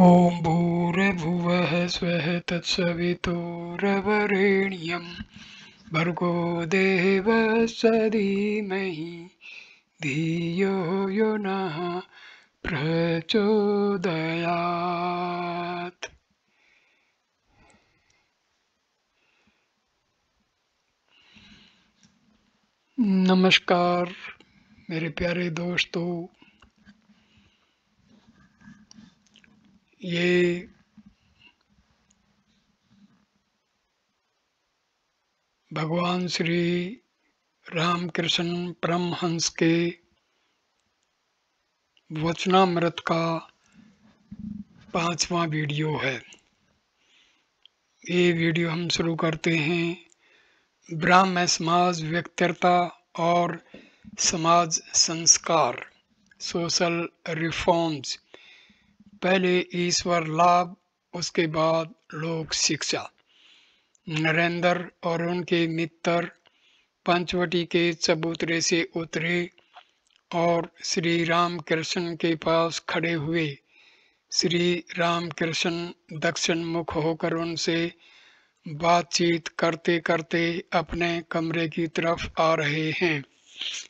ॐ भूर्भुवः स्वः तत्सवितुर्वरेण्यं। भर्गो देवस्य धीमहि धियो यो नः प्रचोदयात्। नमस्कार मेरे प्यारे दोस्तों। ये भगवान श्री रामकृष्ण परमहंस के वचनामृत का पांचवा वीडियो है। ये वीडियो हम शुरू करते हैं। ब्राह्म समाज व्यक्तिता और समाज संस्कार सोशल रिफॉर्म्स पहले ईश्वर लाभ, उसके बाद लोक शिक्षा। नरेंद्र और उनके मित्र पंचवटी के चबूतरे से उतरे और श्री राम कृष्ण के पास खड़े हुए। श्री राम कृष्ण दक्षिण मुख होकर उनसे बातचीत करते करते अपने कमरे की तरफ़ आ रहे हैं।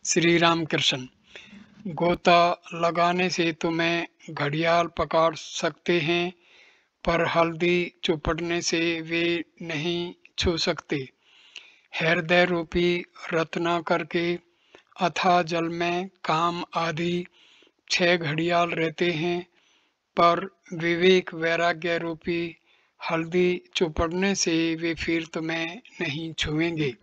श्री राम कृष्ण गोता लगाने से तुम्हें घड़ियाल पकड़ सकते हैं, पर हल्दी चुपड़ने से वे नहीं छू सकते। हृदय रूपी रत्ना करके अथा जल में काम आदि छह घड़ियाल रहते हैं, पर विवेक वैराग्य रूपी हल्दी चुपड़ने से वे फिर तुम्हें नहीं छुएँगे।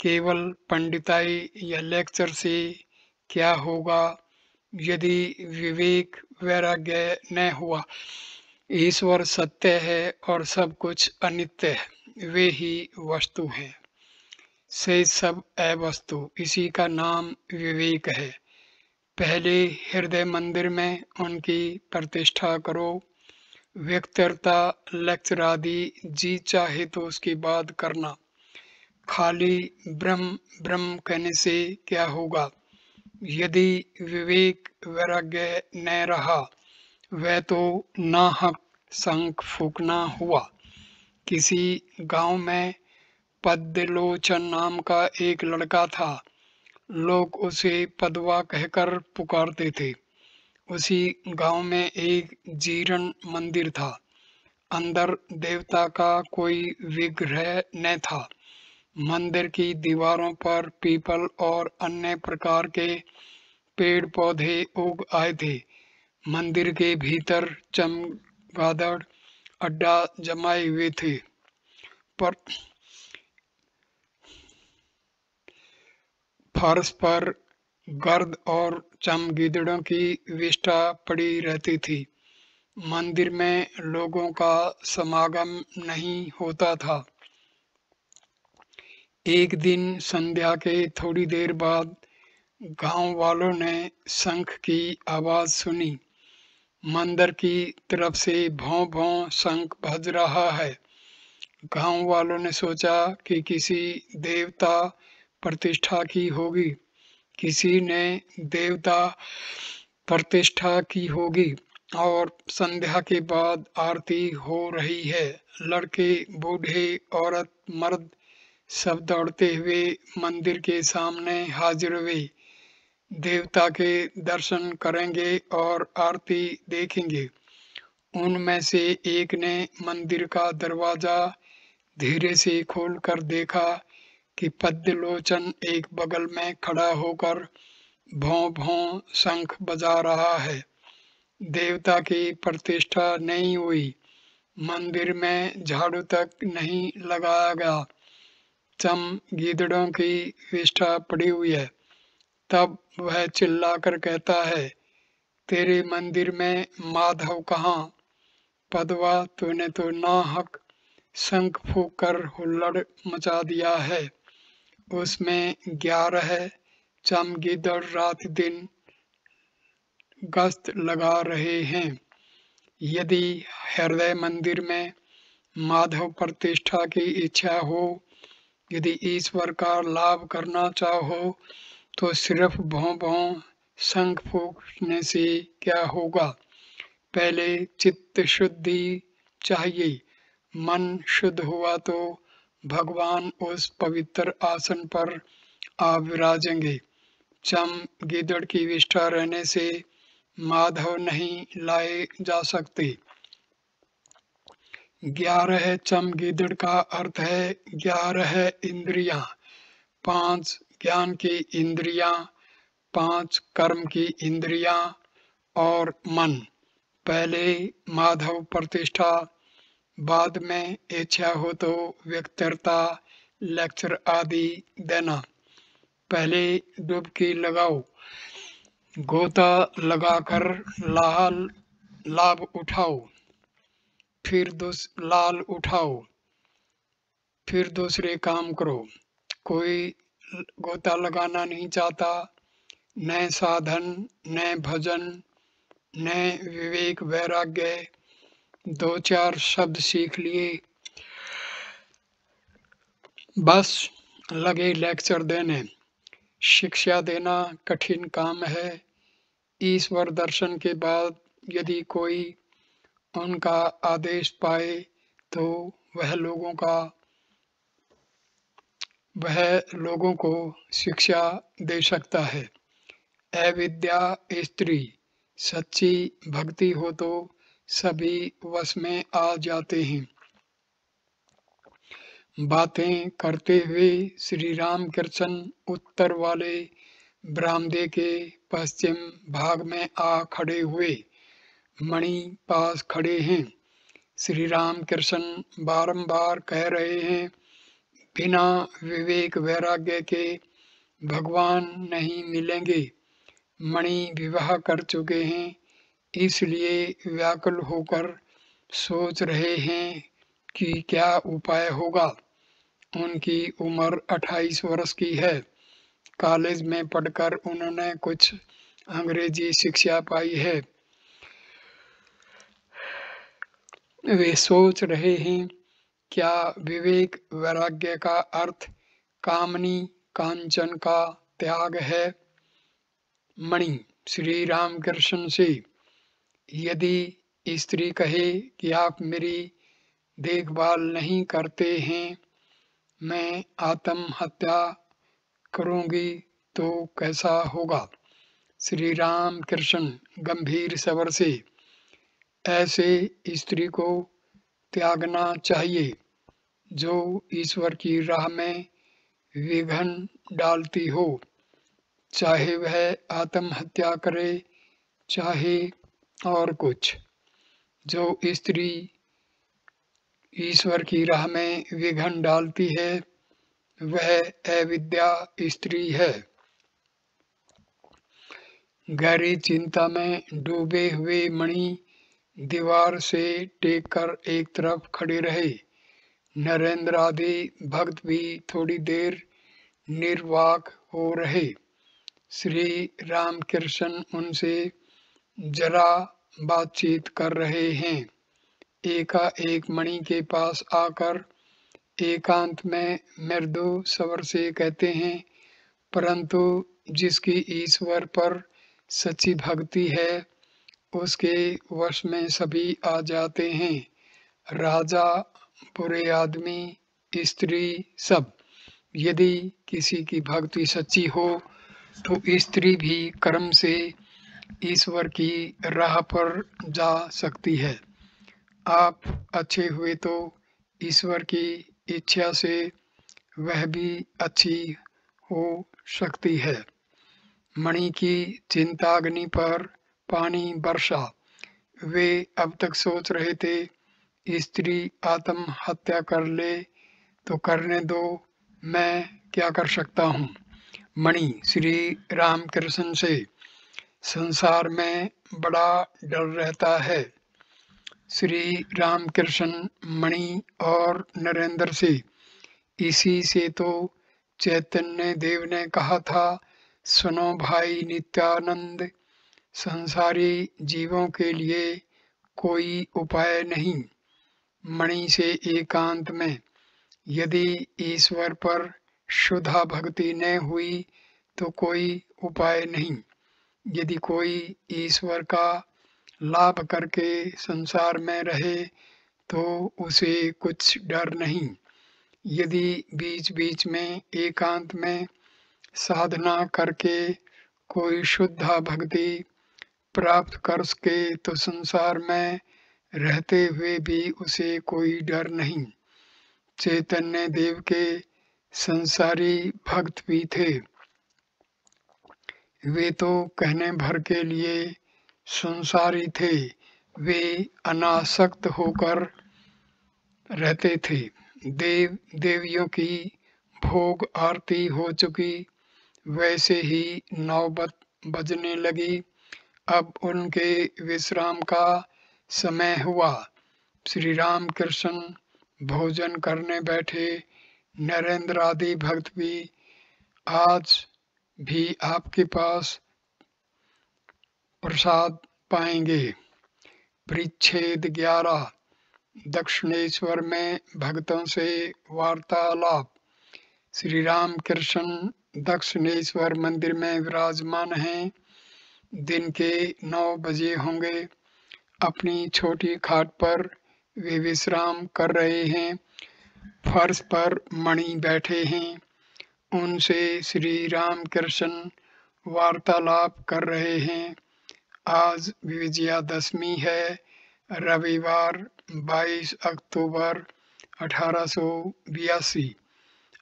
केवल पंडिताई या लेक्चर से क्या होगा यदि विवेक वैराग्य न हुआ? ईश्वर सत्य है और सब कुछ अनित्य है। वे ही वस्तु है। से सब अवस्तु। इसी का नाम विवेक है। पहले हृदय मंदिर में उनकी प्रतिष्ठा करो। व्यक्तरता लेक्चर आदि जी चाहे तो उसकी बात करना। खाली ब्रह्म ब्रह्म कहने से क्या होगा? यदि विवेक वैराग्य न रहा, वह तो नाहक शंख फूकना हुआ। किसी गाँव में पद्यलोचन नाम का एक लड़का था। लोग उसे पदवा कहकर पुकारते थे। उसी गाँव में एक जीर्ण मंदिर था। अंदर देवता का कोई विग्रह न था। मंदिर की दीवारों पर पीपल और अन्य प्रकार के पेड़ पौधे उग आए थे। मंदिर के भीतर चमगादड़ अड्डा जमाए हुए थे। पर फर्श पर गर्द और चमगिदड़ों की विष्ठा पड़ी रहती थी। मंदिर में लोगों का समागम नहीं होता था। एक दिन संध्या के थोड़ी देर बाद गाँव वालों ने शंख की आवाज़ सुनी। मंदिर की तरफ़ से भौं भौं शंख बज रहा है। गाँव वालों ने सोचा कि किसी देवता प्रतिष्ठा की होगी। किसी ने देवता प्रतिष्ठा की होगी और संध्या के बाद आरती हो रही है। लड़के, बूढ़े, औरत, मर्द सब दौड़ते हुए मंदिर के सामने हाजिर हुए। देवता के दर्शन करेंगे और आरती देखेंगे। उनमें से एक ने मंदिर का दरवाज़ा धीरे से खोलकर देखा कि पद्यलोचन एक बगल में खड़ा होकर भों भों शंख बजा रहा है। देवता की प्रतिष्ठा नहीं हुई। मंदिर में झाड़ू तक नहीं लगाया गया। चम गीदड़ों की विष्ठा पड़ी हुई है। तब वह चिल्लाकर कहता है, तेरे मंदिर में माधव कहाँ? पदवा तूने तो नाहक शंख फूक कर हुल्लड़ मचा दिया है। उसमें ग्यारह चम गिदड़ रात दिन गश्त लगा रहे हैं। यदि हृदय मंदिर में माधव प्रतिष्ठा की इच्छा हो यदि ईश्वर का लाभ करना चाहो तो सिर्फ़ भों भों शंख फूकने से क्या होगा? पहले चित्त शुद्धि चाहिए। मन शुद्ध हुआ तो भगवान उस पवित्र आसन पर आ विराजेंगे। चम गिदड़ की विष्ठा रहने से माधव नहीं लाए जा सकते। ग्यारह चम गिदड़ का अर्थ है ग्यारह इंद्रियाँ, पाँच ज्ञान की इंद्रियाँ, पाँच कर्म की इंद्रियाँ और मन। पहले माधव प्रतिष्ठा, बाद में इच्छा हो तो व्यक्तरता, लेक्चर आदि देना। पहले डुबकी लगाओ, गोता लगाकर लाल, लाभ उठाओ। फिर दूस, लाल उठाओ। फिर दूसरे काम करो। कोई गोता लगाना नहीं चाहता। न साधन, न भजन, न विवेक वैराग्य। दो चार शब्द सीख लिए। बस लगे लेक्चर देने। शिक्षा देना कठिन काम है। ईश्वर दर्शन के बाद यदि कोई उनका आदेश पाए तो वह लोगों का, वह लोगों को शिक्षा दे सकता है। अविद्या स्त्री, सच्ची भक्ति हो तो सभी वश में आ जाते हैं। बातें करते हुए श्री राम कृष्ण उत्तर वाले बरामदे के पश्चिम भाग में आ खड़े हुए। मणि पास खड़े हैं। श्री राम कृष्ण बारंबार कह रहे हैं, बिना विवेक वैराग्य के भगवान नहीं मिलेंगे। मणि विवाह कर चुके हैं, इसलिए व्याकुल होकर सोच रहे हैं कि क्या उपाय होगा। उनकी उम्र 28 वर्ष की है। कॉलेज में पढ़कर उन्होंने कुछ अंग्रेज़ी शिक्षा पाई है। वे सोच रहे हैं, क्या विवेक वैराग्य का अर्थ कामनी कांचन का त्याग है? मणि श्री राम कृष्ण से, यदि स्त्री कहे कि आप मेरी देखभाल नहीं करते हैं, मैं आत्महत्या करूँगी तो कैसा होगा? श्री राम कृष्ण गंभीर सवर से ऐसे स्त्री को त्यागना चाहिए, जो ईश्वर की राह में विघन डालती हो। चाहे वह आत्महत्या करे, चाहे और कुछ। जो स्त्री ईश्वर की राह में विघन डालती है, वह अविद्या स्त्री है। गहरी चिंता में डूबे हुए मणि दीवार से टेक कर एक तरफ़ खड़े रहे। नरेंद्र आदि भक्त भी थोड़ी देर निर्वाक हो रहे। श्री रामकृष्ण उनसे जरा बातचीत कर रहे हैं। एका एक मणि के पास आकर एकांत में मृदु स्वर से कहते हैं, परंतु जिसकी ईश्वर पर सच्ची भक्ति है उसके वश में सभी आ जाते हैं। राजा, बुरे आदमी, स्त्री सब। यदि किसी की भक्ति सच्ची हो तो स्त्री भी कर्म से ईश्वर की राह पर जा सकती है। आप अच्छे हुए तो ईश्वर की इच्छा से वह भी अच्छी हो सकती है। मणि की चिंताग्नि पर पानी वर्षा। वे अब तक सोच रहे थे स्त्री आत्महत्या कर ले तो करने दो, मैं क्या कर सकता हूँ? मणि श्री रामकृष्ण से, संसार में बड़ा डर रहता है। श्री रामकृष्ण, मणि और नरेंद्र से, इसी से तो चैतन्य देव ने कहा था, सुनो भाई नित्यानंद संसारी जीवों के लिए कोई उपाय नहीं। मणि से एकांत में, यदि ईश्वर पर शुद्धा भक्ति न हुई तो कोई उपाय नहीं। यदि कोई ईश्वर का लाभ करके संसार में रहे तो उसे कुछ डर नहीं। यदि बीच बीच में, एकांत में साधना करके कोई शुद्धा भक्ति प्राप्त कर सके तो संसार में रहते हुए भी उसे कोई डर नहीं। चैतन्य देव के संसारी भक्त भी थे। वे तो कहने भर के लिए संसारी थे। वे अनासक्त होकर रहते थे। देव, देवियों की भोग आरती हो चुकी, वैसे ही नौबत बजने लगी। अब उनके विश्राम का समय हुआ। श्री राम कृष्ण भोजन करने बैठे। नरेंद्र आदि भक्त भी। आज भी आपके पास प्रसाद पाएँगे। परिच्छेद ग्यारह। दक्षिणेश्वर में भक्तों से वार्तालाप। श्री राम कृष्ण दक्षिणेश्वर मंदिर में विराजमान हैं। दिन के नौ बजे होंगे। अपनी छोटी खाट पर वे विश्राम कर रहे हैं। फर्श पर मणि बैठे हैं। उनसे श्री राम कृष्ण वार्तालाप कर रहे हैं। आज विजयादशमी है। रविवार 22 अक्टूबर, अठारह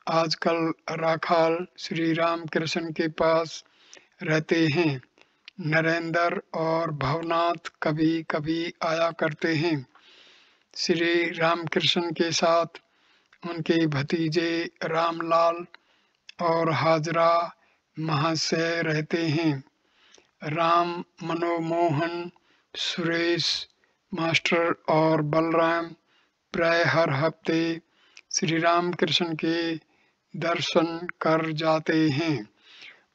आजकल राखाल श्री राम कृष्ण के पास रहते हैं। नरेंद्र और भवनाथ कभी कभी आया करते हैं। श्री रामकृष्ण के साथ उनके भतीजे रामलाल और हाजरा महाशय रहते हैं। राम मनोमोहन, सुरेश, मास्टर और बलराम प्राय हर हफ़्ते श्री राम कृष्ण के दर्शन कर जाते हैं।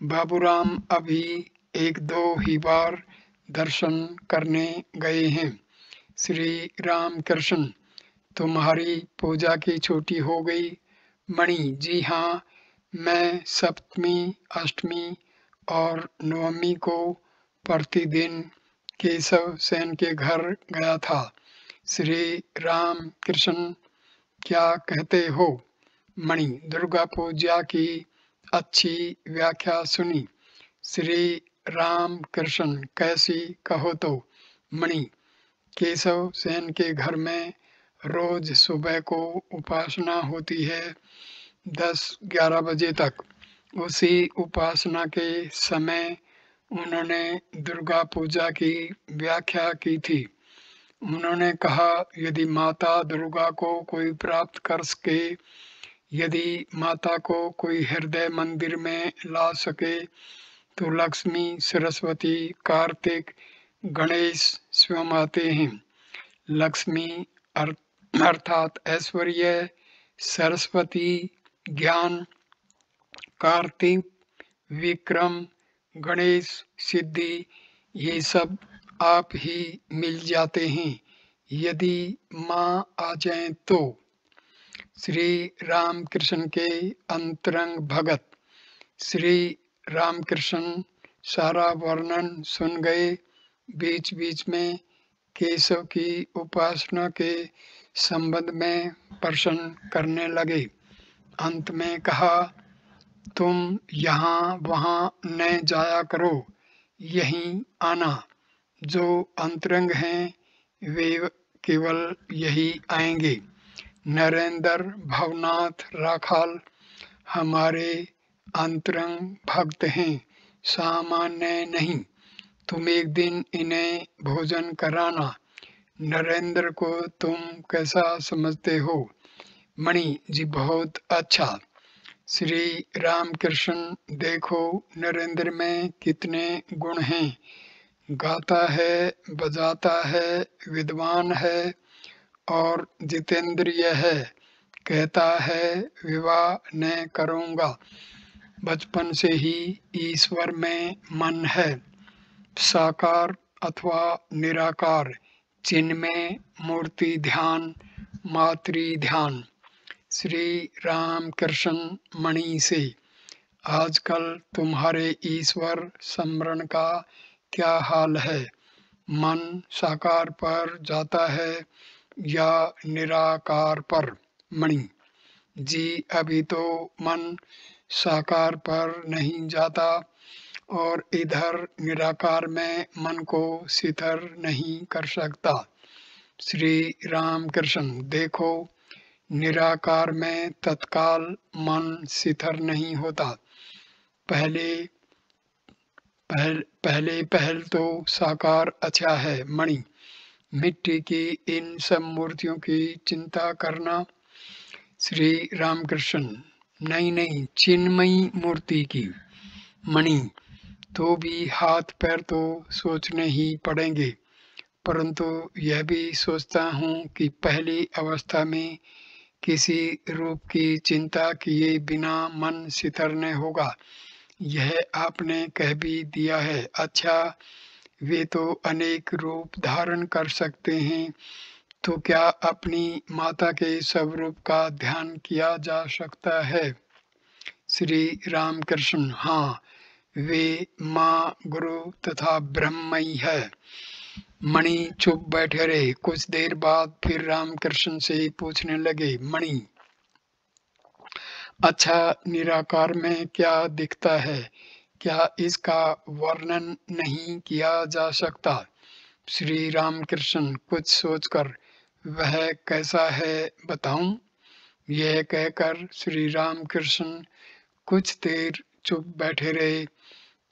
बाबूराम अभी एक दो ही बार दर्शन करने गए हैं। श्री राम कृष्ण तुम्हारी पूजा की छुट्टी हो गई। मणि जी हाँ मैं सप्तमी, अष्टमी और नवमी को प्रतिदिन केशव सेन के घर गया था। श्री राम कृष्ण क्या कहते हो? मणि, दुर्गा पूजा की अच्छी व्याख्या सुनी। श्री राम कृष्ण कैसी कहो तो? मणि, केशव सेन के घर में रोज सुबह को उपासना होती है दस ग्यारह बजे तक। उसी उपासना के समय उन्होंने दुर्गा पूजा की व्याख्या की थी। उन्होंने कहा, यदि माता दुर्गा को कोई प्राप्त कर सके, यदि माता को कोई हृदय मंदिर में ला सके तो लक्ष्मी सरस्वती, कार्तिक, गणेश स्वयं आते हैं। लक्ष्मी अर्थात ऐश्वर्य, सरस्वती, ज्ञान, कार्तिक, विक्रम, गणेश, सिद्धि, ये सब आप ही मिल जाते हैं। यदि माँ आ जाए तो। श्री राम कृष्ण के अंतरंग भगत। श्री राम कृष्ण सारा वर्णन सुन गए। बीच बीच में केशव की उपासना के संबंध में प्रश्न करने लगे। अंत में कहा, तुम यहाँ वहाँ न जाया करो, यहीं आना। जो अंतरंग हैं, वे केवल यही आएँगे। नरेंद्र, भवनाथ, राखाल, हमारे अंतरंग भक्त हैं, सामान्य नहीं। तुम एक दिन इन्हें भोजन कराना। नरेंद्र को तुम कैसा समझते हो? मणि जी, बहुत अच्छा। श्री रामकृष्ण, देखो नरेंद्र में कितने गुण हैं। गाता है, बजाता है, विद्वान है और जितेंद्रिय है। कहता है, विवाह न करूँगा। बचपन से ही ईश्वर में मन है। साकार अथवा निराकार, चिन्ह में मूर्ति ध्यान, मातृ ध्यान। श्री राम कृष्ण मणि से, आजकल तुम्हारे ईश्वर स्मरण का क्या हाल है? मन साकार पर जाता है या निराकार पर? मणि। जी, अभी तो मन साकार पर नहीं जाता और इधर निराकार में मन को सिथर नहीं कर सकता। श्री राम कृष्ण देखो निराकार में तत्काल मन सिथर नहीं होता। पहले पहल, पहले पहल तो साकार अच्छा है मणि। मिट्टी की इन सब मूर्तियों की चिंता करना। श्री रामकृष्ण नहीं नहीं, चिन्मयी मूर्ति की। मणि तो भी हाथ पैर तो सोचने ही पड़ेंगे, परंतु यह भी सोचता हूँ कि पहली अवस्था में किसी रूप की चिंता किए बिना मन सितरने होगा। यह आपने कह भी दिया है। अच्छा वे तो अनेक रूप धारण कर सकते हैं। तो क्या अपनी माता के स्वरूप का ध्यान किया जा सकता है? श्री रामकृष्ण हाँ वे माँ गुरु तथा ब्रह्मई है। मणि चुप बैठे रहे। कुछ देर बाद फिर रामकृष्ण से पूछने लगे, मणि अच्छा निराकार में क्या दिखता है? क्या इसका वर्णन नहीं किया जा सकता? श्री रामकृष्ण कुछ सोचकर वह कैसा है बताऊँ? यह कहकर श्री रामकृष्ण कुछ देर चुप बैठे रहे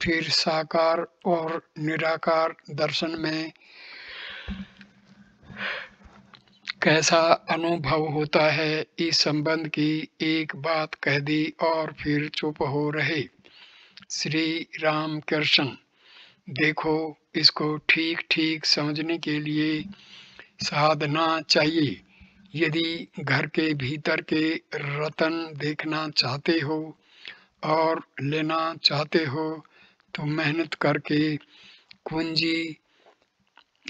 फिर साकार और निराकार दर्शन में कैसा अनुभव होता है इस संबंध की एक बात कह दी और फिर चुप हो रहे श्री राम कृष्ण देखो, इसको ठीक ठीक समझने के लिए साधना चाहिए। यदि घर के भीतर के रतन देखना चाहते हो और लेना चाहते हो तो मेहनत करके कुंजी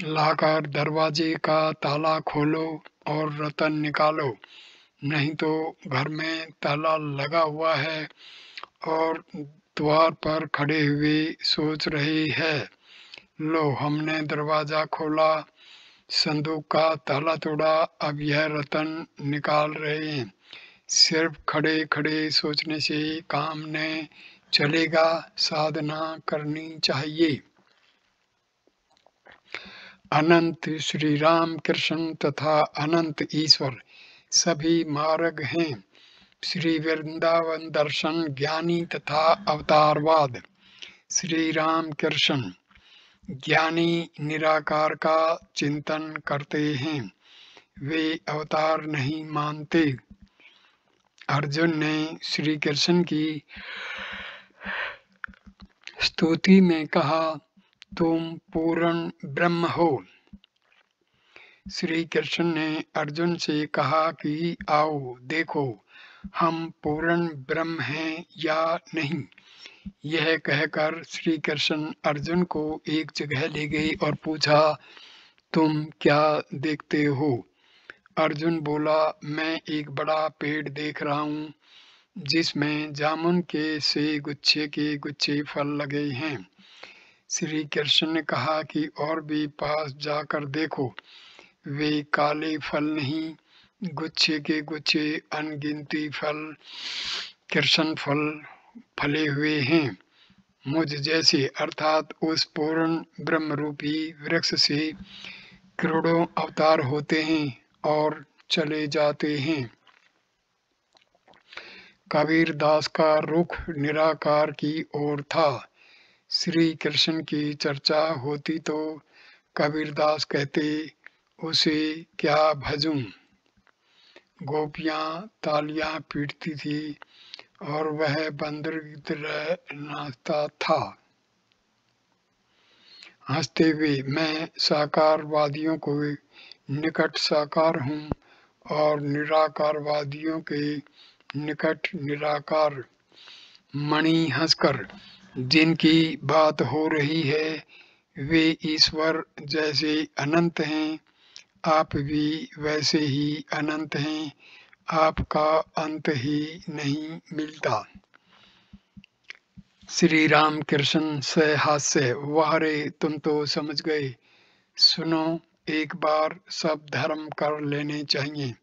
लाकर दरवाजे का ताला खोलो और रतन निकालो। नहीं तो घर में ताला लगा हुआ है और द्वार पर खड़े हुए सोच रहे हैं। लो, हमने दरवाज़ा खोला। संदूक का ताला तोड़ा, अब यह रतन निकाल रहे हैं। सिर्फ़ खड़े खड़े सोचने से काम नहीं चलेगा, साधना करनी चाहिए। अनंत श्री राम कृष्ण तथा अनंत ईश्वर, सभी मार्ग हैं। श्री वृंदावन दर्शन ज्ञानी तथा अवतारवाद। श्री राम कृष्ण ज्ञानी निराकार का चिंतन करते हैं। वे अवतार नहीं मानते। अर्जुन ने श्री कृष्ण की स्तुति में कहा, तुम पूर्ण ब्रह्म हो। श्री कृष्ण ने अर्जुन से कहा कि, आओ, देखो, हम पूर्ण ब्रह्म हैं या नहीं? यह कहकर श्री कृष्ण अर्जुन को एक जगह ले गए और पूछा, तुम क्या देखते हो? अर्जुन बोला, मैं एक बड़ा पेड़ देख रहा हूँ, जिसमें जामुन के से गुच्छे के गुच्छे फल लगे हैं। श्री कृष्ण ने कहा कि और भी पास जाकर देखो, वे काले फल नहीं, गुच्छे के गुच्छे, अनगिनती फल, कृष्ण फल फले हुए हैं। मुझ जैसे, अर्थात उस पूर्ण ब्रह्म रूपी वृक्ष से करोड़ों अवतार होते हैं और चले जाते हैं। कबीर दास का रुख निराकार की ओर था। श्री कृष्ण की चर्चा होती तो कबीरदास कहते, उसे क्या भजूं? गोपियाँ तालियाँ पीटती थी। और वह बंदर की तरह नाचता था। हँसते हुए मैं साकारवादियों को निकट साकार हूँ और निराकारवादियों के निकट निराकार मणि हंसकर, जिनकी बात हो रही है, वे ईश्वर जैसे अनंत हैं, आप भी वैसे ही अनंत हैं आपका अंत ही नहीं मिलता। श्री राम कृष्ण से हास्य वाह रे तुम तो समझ गए। सुनो, एक बार सब धर्म कर लेने चाहिए।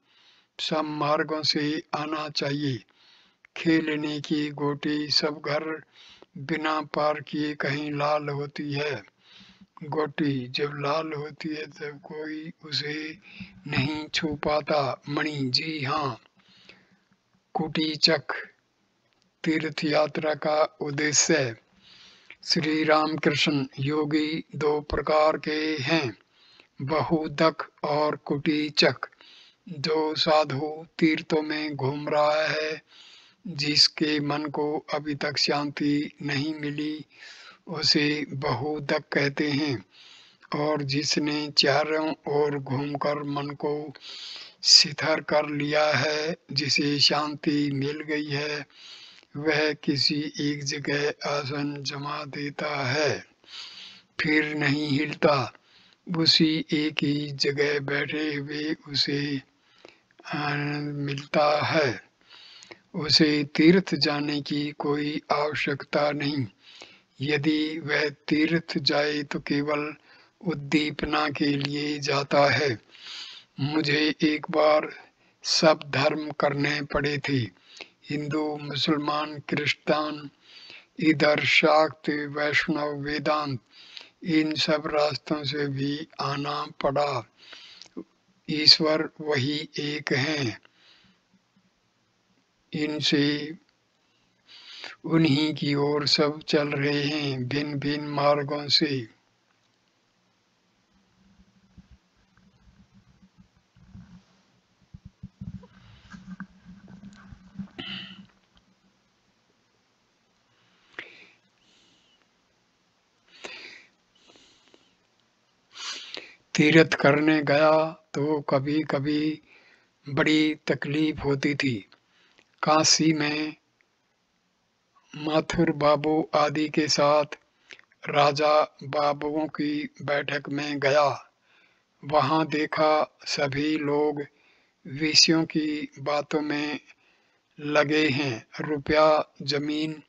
सब मार्गों से आना चाहिए। खेलने की गोटी सब घर बिना पार किए कहीं लाल होती है। गोटी जब लाल होती है, तब कोई उसे नहीं छू पाता। मणि, जी हाँ। कुटीचक तीर्थ यात्रा का उद्देश्य श्री रामकृष्ण योगी दो प्रकार के हैं। बहुदक और कुटीचक। जो साधु तीर्थों में घूम रहा है, जिसके मन को अभी तक शांति नहीं मिली। उसे बहुदक कहते हैं। और जिसने चारों ओर घूमकर मन को शिथिर कर लिया है, जिसे शांति मिल गई है, वह किसी एक जगह आसन जमा देता है, फिर नहीं हिलता। उसी एक ही जगह बैठे हुए उसे आनंद मिलता है। उसे तीर्थ जाने की कोई आवश्यकता नहीं। यदि वह तीर्थ जाए तो केवल उद्दीपना के लिए जाता है। मुझे एक बार सब धर्म करने पड़े थे। हिंदू, मुसलमान क्रिस्तान इधर शाक्त, वैष्णव, वेदांत, इन सब रास्तों से भी आना पड़ा। ईश्वर वही एक हैं। इनसे उन्हीं की ओर सब चल रहे हैं भिन्न भिन्न मार्गों से। तीर्थ करने गया तो कभी कभी बड़ी तकलीफ़ होती थी। काशी में माथुर बाबू आदि के साथ राजा बाबुओं की बैठक में गया। वहाँ देखा सभी लोग विषयों की बातों में लगे हैं। रुपया, ज़मीन,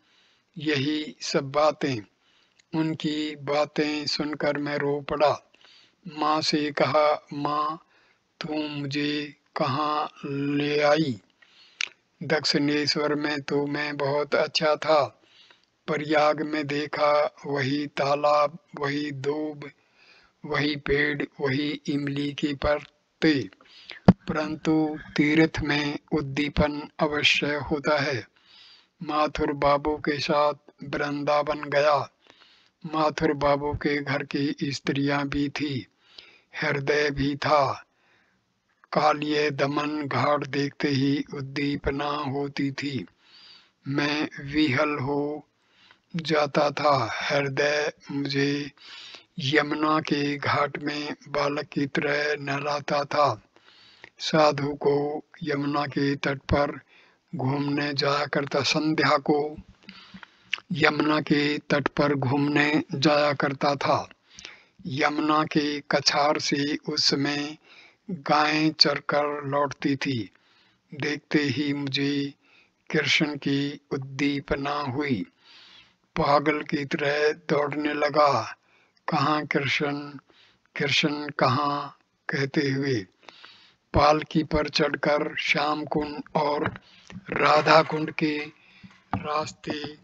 यही सब बातें। उनकी बातें सुनकर मैं रो पड़ा। माँ से कहा, माँ, तू मुझे कहाँ ले आई? दक्षिणेश्वर में तो मैं बहुत अच्छा था, प्रयाग में देखा वही तालाब, वही दूब वही पेड़, वही इमली की पत्ते परंतु तीर्थ में उद्दीपन अवश्य होता है। माथुर बाबू के साथ वृंदावन गया। माथुर बाबू के घर की स्त्रियाँ भी थी, हृदय भी था। कालिए दमन घाट देखते ही उद्दीपना होती थी। मैं विहल हो जाता था। हृदय मुझे यमुना के घाट में बालक की तरह नहलाता था। साधु को यमुना के तट पर घूमने जाया करता, संध्या को यमुना के तट पर घूमने जाया करता था। यमुना के कछार से उस समय गायें चरकर लौटती थी। देखते ही मुझे कृष्ण की उद्दीपना हुई। पागल की तरह दौड़ने लगा। कहाँ कृष्ण? कृष्ण कहाँ? कहते हुए। पालकी पर चढ़कर श्याम कुंड और राधा कुंड के रास्ते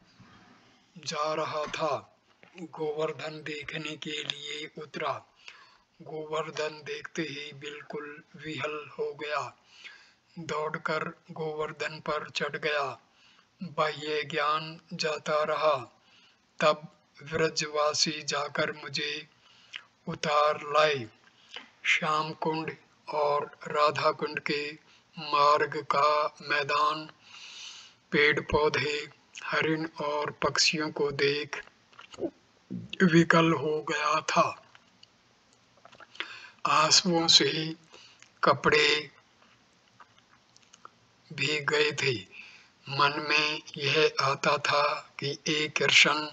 जा रहा था। गोवर्धन देखने के लिए उतरा। गोवर्धन देखते ही बिल्कुल विहल हो गया। दौड़कर गोवर्धन पर चढ़ गया। बाह्य ज्ञान जाता रहा। तब व्रजवासी जाकर मुझे उतार लाए। श्याम कुंड और राधा कुंड के मार्ग का मैदान पेड़ पौधे हरिण और पक्षियों को देख विकल हो गया था। आंसुओं से कपड़े भी गए थे। मन में यह आता था कि एक कृष्ण,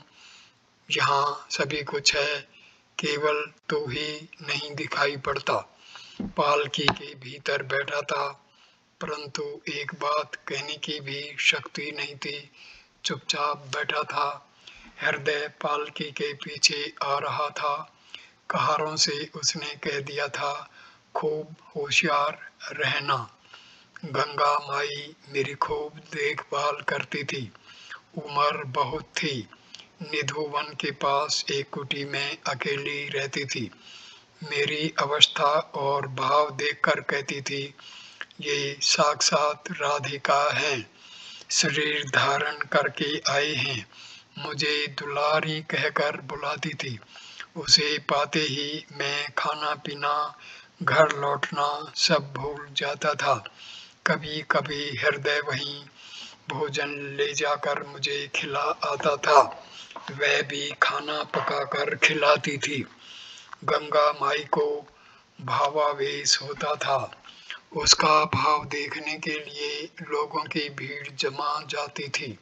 यहाँ सभी कुछ है, केवल तो ही नहीं दिखाई पड़ता। पालकी के भीतर बैठा था, परंतु एक बात कहने की भी शक्ति नहीं थी। चुपचाप बैठा था, हृदय पालकी के पीछे आ रहा था। कहारों से उसने कह दिया था, खूब होशियार रहना। गंगा माई मेरी खूब देखभाल करती थी। उम्र बहुत थी। निधुवन के पास एक कुटी में अकेली रहती थी। मेरी अवस्था और भाव देखकर कहती थी, ये साक्षात राधिका हैं। शरीर धारण करके आए हैं। मुझे दुलारी कहकर बुलाती थी। उसे पाते ही मैं खाना पीना घर लौटना सब भूल जाता था। कभी कभी हृदय वहीं भोजन ले जाकर मुझे खिला आता था। वह भी खाना पकाकर खिलाती थी। गंगा माई को भावावेश होता था। उसका भाव देखने के लिए लोगों की भीड़ जमा जाती थी।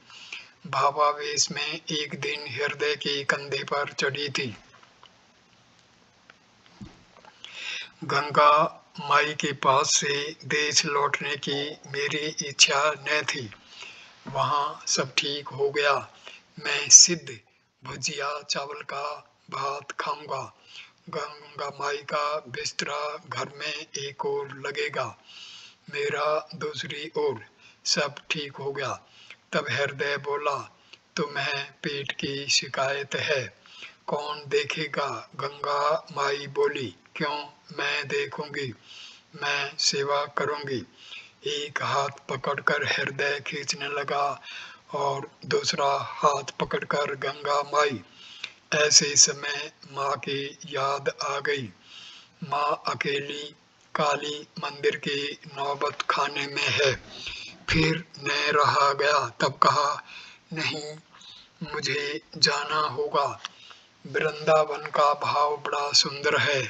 भावावेश में एक दिन हृदय के कंधे पर चढ़ी थी। गंगा माई के पास से देश लौटने की मेरी इच्छा न थी। वहाँ सब ठीक हो गया। मैं सिद्ध भुजिया चावल का भात खाऊँगा। गंगा माई का बिस्तरा घर में एक और लगेगा। मेरा दूसरी ओर सब ठीक हो गया। तब हृदय बोला, तुम्हें पेट की शिकायत है। कौन देखेगा? गंगा माई बोली, क्यों? मैं देखूँगी। मैं सेवा करूँगी। एक हाथ पकड़कर हृदय खींचने लगा और दूसरा हाथ पकड़कर गंगा माई। ऐसे समय माँ की याद आ गई। माँ अकेली काली मंदिर के नौबत खाने में है। फिर न रहा गया। तब कहा, नहीं, मुझे जाना होगा। वृंदावन का भाव बड़ा सुंदर है।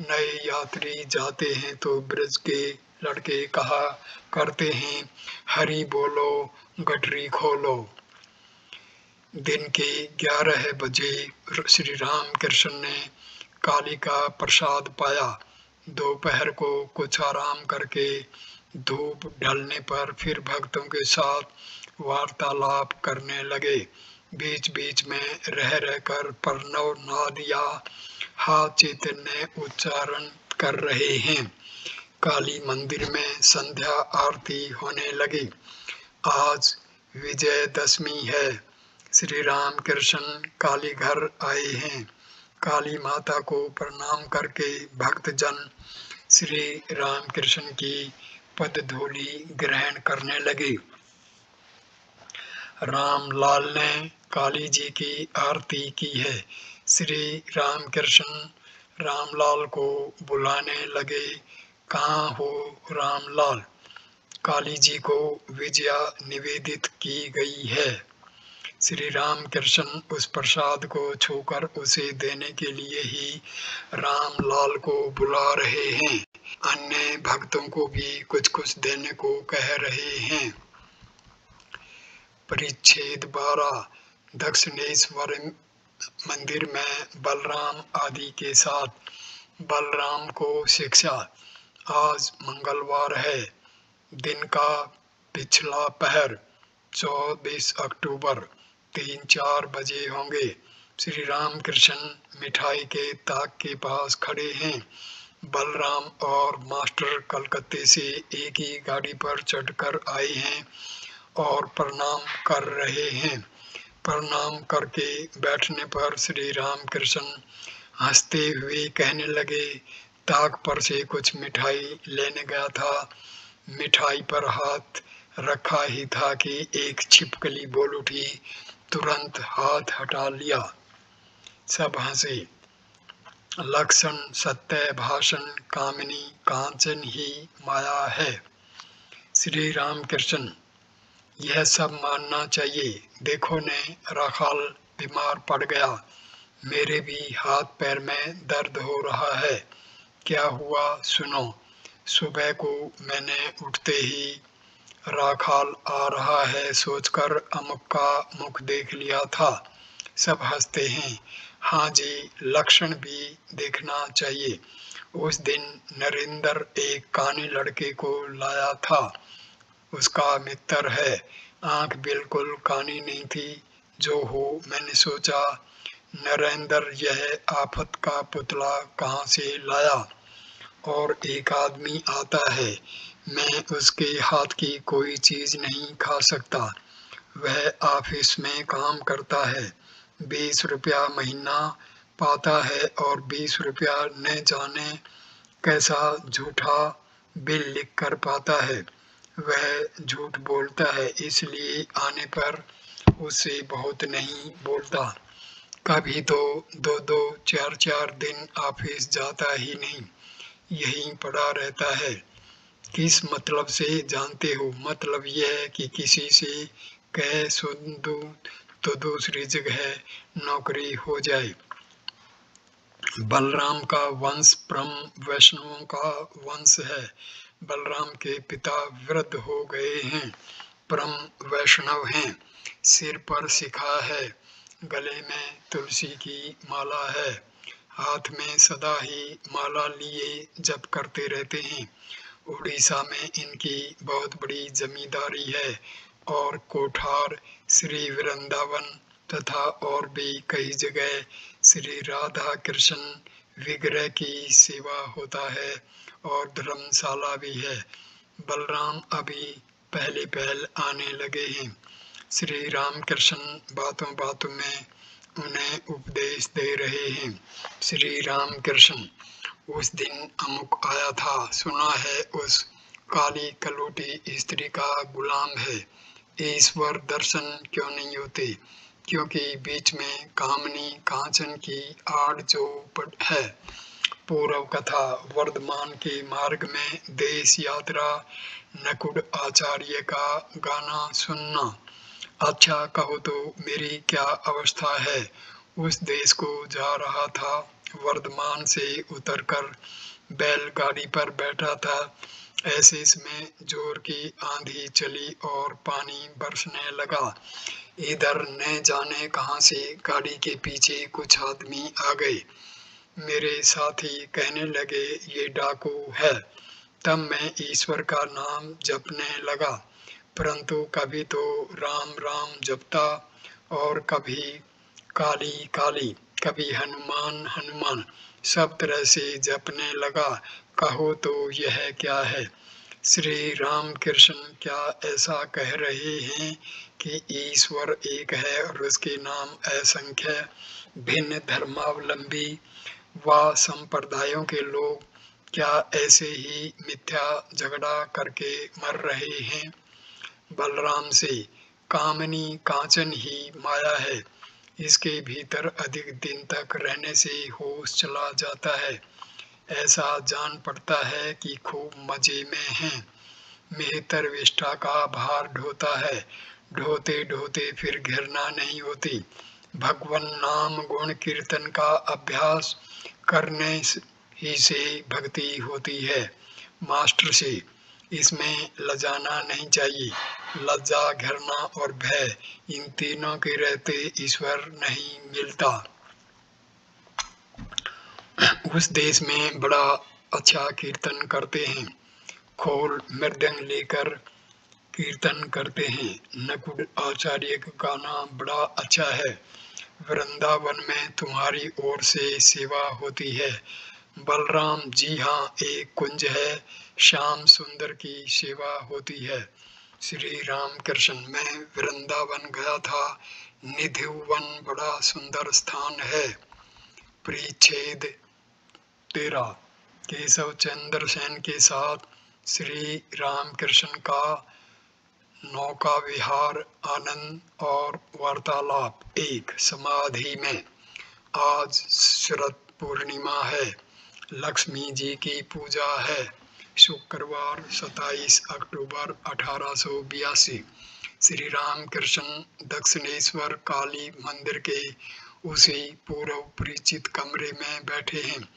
नए यात्री जाते हैं तो ब्रज के लड़के कहा करते हैं, हरी बोलो, गठरी खोलो। दिन के ग्यारह बजे श्री राम कृष्ण ने काली का प्रसाद पाया। दोपहर को कुछ आराम करके धूप ढलने पर फिर भक्तों के साथ वार्तालाप करने लगे। बीच बीच में रह रहकर प्रणव नाद या हा चैतन्य उच्चारण कर रहे हैं। काली मंदिर में संध्या आरती होने लगी। आज विजयदशमी है। श्री राम कृष्ण काली घर आए हैं। काली माता को प्रणाम करके भक्त जन श्री राम कृष्ण की पद धूलि ग्रहण करने लगे। राम लाल ने काली जी की आरती की है। श्री राम कृष्ण रामलाल को बुलाने लगे, कहाँ हो रामलाल काली जी को विजया निवेदित की गई है। श्री राम कृष्ण उस प्रसाद को छूकर उसे देने के लिए ही राम लाल को बुला रहे हैं। अन्य भक्तों को भी कुछ कुछ देने को कह रहे हैं। परिच्छेद बारह दक्षिणेश्वर मंदिर में बलराम आदि के साथ बलराम को शिक्षा आज मंगलवार है। दिन का पिछला पहर 24 अक्टूबर तीन चार बजे होंगे। श्री राम कृष्ण मिठाई के ताक के पास खड़े हैं। बलराम और मास्टर कलकत्ते से एक ही गाड़ी पर चढ़कर आए हैं और प्रणाम कर रहे हैं। प्रणाम करके बैठने पर श्री राम कृष्ण हँसते हुए कहने लगे ताक पर से कुछ मिठाई लेने गया था। मिठाई पर हाथ रखा ही था कि एक छिपकली बोल उठी, तुरंत हाथ हटा लिया। सब हंसे। लक्षण, सत्य, भाषण, कामिनी, कांचन ही माया है। श्री राम कृष्ण यह सब मानना चाहिए। देखो ने, राखाल बीमार पड़ गया। मेरे भी हाथ पैर में दर्द हो रहा है। क्या हुआ सुनो। सुबह को मैंने उठते ही राखाल आ रहा है सोचकर अमुक का मुख देख लिया था। सब हँसते हैं। हाँ जी, लक्षण भी देखना चाहिए। उस दिन नरेंद्र एक कानी लड़के को लाया था। उसका मित्र है। आँख बिल्कुल कानी नहीं थी। जो हो, मैंने सोचा, नरेंद्र, यह आफत का पुतला कहाँ से लाया? और एक आदमी आता है। मैं उसके हाथ की कोई चीज़ नहीं खा सकता। वह ऑफ़िस में काम करता है। बीस रुपया महीना पाता है और बीस रुपया न जाने कैसा झूठा बिल लिख कर पाता है। वह झूठ बोलता है, इसलिए आने पर उसे बहुत नहीं बोलता। कभी तो दो दो चार चार दिन ऑफ़िस जाता ही नहीं, यहीं पड़ा रहता है। किस मतलब से जानते हो? मतलब यह है कि किसी से कह सुन दो तो दूसरी जगह नौकरी हो जाए। बलराम का वंश परम वैष्णवों का वंश है। बलराम के पिता वृद्ध हो गए हैं, परम वैष्णव हैं। सिर पर सिखा है, गले में तुलसी की माला है। हाथ में सदा ही माला लिए जप करते रहते हैं। उड़ीसा में इनकी बहुत बड़ी जमींदारी है और कोठार, श्री वृंदावन तथा और भी कई जगह श्री राधा कृष्ण विग्रह की सेवा होता है। और धर्मशाला भी है। बलराम अभी पहले पहल आने लगे हैं। श्री राम कृष्ण बातों बातों में उन्हें उपदेश दे रहे हैं। श्री राम कृष्ण उस दिन अमुक आया था। सुना है उस काली कलोटी स्त्री का गुलाम है। ईश्वर दर्शन क्यों नहीं होते? क्योंकि बीच में कामनी कांचन की आड़ जो है। पूर्व कथा वर्धमान के मार्ग में देश यात्रा, नकुड आचार्य का गाना सुनना। अच्छा कहो तो मेरी क्या अवस्था है? उस देश को जा रहा था, वर्धमान से उतरकर बैलगाड़ी पर बैठा था। ऐसे इसमें ज़ोर की आंधी चली और पानी बरसने लगा। इधर न जाने कहाँ से गाड़ी के पीछे कुछ आदमी आ गए। मेरे साथी कहने लगे, ये डाकू है। तब मैं ईश्वर का नाम जपने लगा। परंतु कभी तो राम राम जपता और कभी काली काली, कभी हनुमान हनुमान, सब तरह से जपने लगा। कहो तो यह क्या है? श्री राम कृष्ण क्या ऐसा कह रहे हैं कि ईश्वर एक है और उसके नाम असंख्य, भिन्न धर्मावलंबी व संप्रदायों के लोग क्या ऐसे ही मिथ्या झगड़ा करके मर रहे हैं? बलराम से, कामनी कांचन ही माया है। इसके भीतर अधिक दिन तक रहने से होश चला जाता है। ऐसा जान पड़ता है कि खूब मज़े में हैं। मेहतर विष्ठा का भार ढोता है। ढोते ढोते फिर घिरना नहीं होती। भगवान नाम गुण कीर्तन का अभ्यास करने ही से भक्ति होती है। मास्टर से, इसमें लजाना नहीं चाहिए। लज्जा, घृणा और भय, इन तीनों के रहते ईश्वर नहीं मिलता। उस देश में बड़ा अच्छा कीर्तन करते हैं। खोल मृदंग लेकर कीर्तन करते हैं। नकुड आचार्य का गाना बड़ा अच्छा है। वृंदावन में तुम्हारी ओर से सेवा होती है। बलराम, जी हाँ एक कुंज है। श्याम सुंदर की सेवा होती है। श्री राम कृष्ण मैं वृंदावन गया था। निधि वन बड़ा सुंदर स्थान है। परिच्छेद तेरा। केशव चंद्र सेन के साथ श्री राम कृष्ण का नौका विहार आनंद और वार्तालाप। एक समाधि में आज शरद पूर्णिमा है। लक्ष्मी जी की पूजा है। शुक्रवार 27 अक्टूबर, अठारह सौ बयासी। श्री राम कृष्ण दक्षिणेश्वर काली मंदिर के उसी पूर्व परिचित कमरे में बैठे हैं।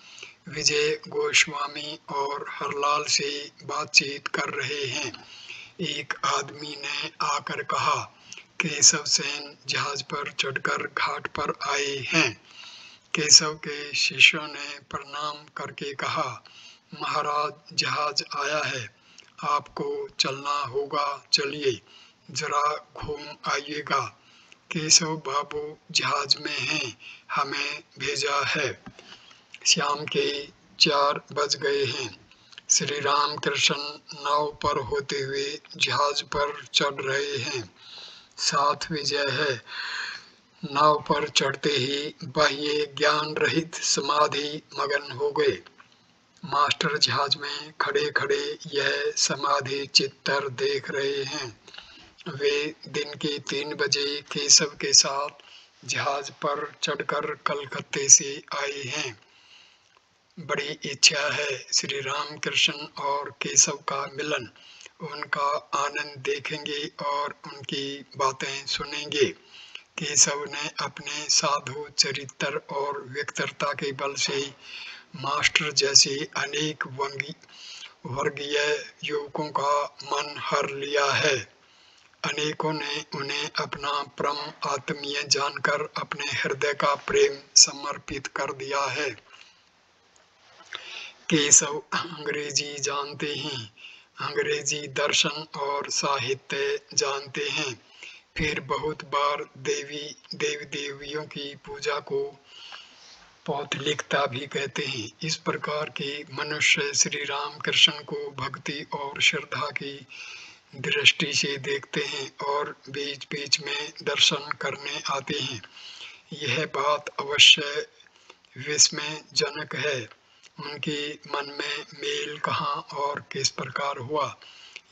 विजय गोस्वामी और हरलाल से बातचीत कर रहे हैं। एक आदमी ने आकर कहा, केशव सेन जहाज़ पर चढ़कर घाट पर आए हैं। केशव के शिष्यों ने प्रणाम करके कहा, महाराज, जहाज़ आया है। आपको चलना होगा। चलिए, जरा घूम आइएगा। केशव बाबू जहाज़ में हैं, हमें भेजा है। शाम के चार बज गए हैं। श्री राम कृष्ण नाव पर होते हुए जहाज़ पर चढ़ रहे हैं। साथ विजय है। नाव पर चढ़ते ही बाह्य ज्ञान रहित समाधि मगन हो गए। मास्टर जहाज़ में खड़े खड़े यह समाधि चित्तर देख रहे हैं। वे दिन के तीन बजे केशव के साथ जहाज़ पर चढ़कर कलकत्ते से आए हैं। बड़ी इच्छा है श्री राम कृष्ण और केशव का मिलन। उनका आनंद देखेंगे और उनकी बातें सुनेंगे। केशव ने अपने साधु चरित्र और व्यक्तरता के बल से मास्टर जैसे अनेक वर्गीय युवकों का मन हर लिया है। अनेकों ने उन्हें अपना परम आत्मीय जानकर अपने हृदय का प्रेम समर्पित कर दिया है। केशव अंग्रेज़ी जानते हैं। अंग्रेज़ी दर्शन और साहित्य जानते हैं। फिर बहुत बार देवी देवी देवियों की पूजा को पौधलिकता भी कहते हैं। इस प्रकार के मनुष्य श्री राम कृष्ण को भक्ति और श्रद्धा की दृष्टि से देखते हैं और बीच बीच में दर्शन करने आते हैं। यह बात अवश्य विस्मय जनक है। उनके मन में मेल कहाँ और किस प्रकार हुआ।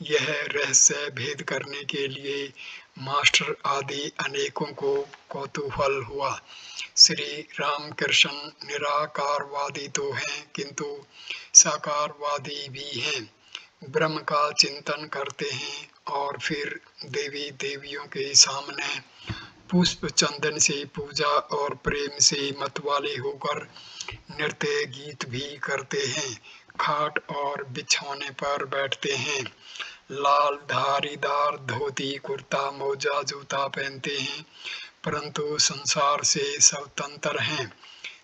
यह रहस्य भेद करने के लिए मास्टर आदि अनेकों को कौतूहल हुआ। श्री रामकृष्ण निराकारवादी तो हैं, किंतु साकारवादी भी हैं। ब्रह्म का चिंतन करते हैं और फिर देवी देवियों के सामने पुष्प चंदन से पूजा और प्रेम से मतवाले होकर नृत्य गीत भी करते हैं। खाट और बिछाने पर बैठते हैं। लाल धारीदार धोती कुर्ता मोजा जूता पहनते हैं, परंतु संसार से स्वतंत्र हैं।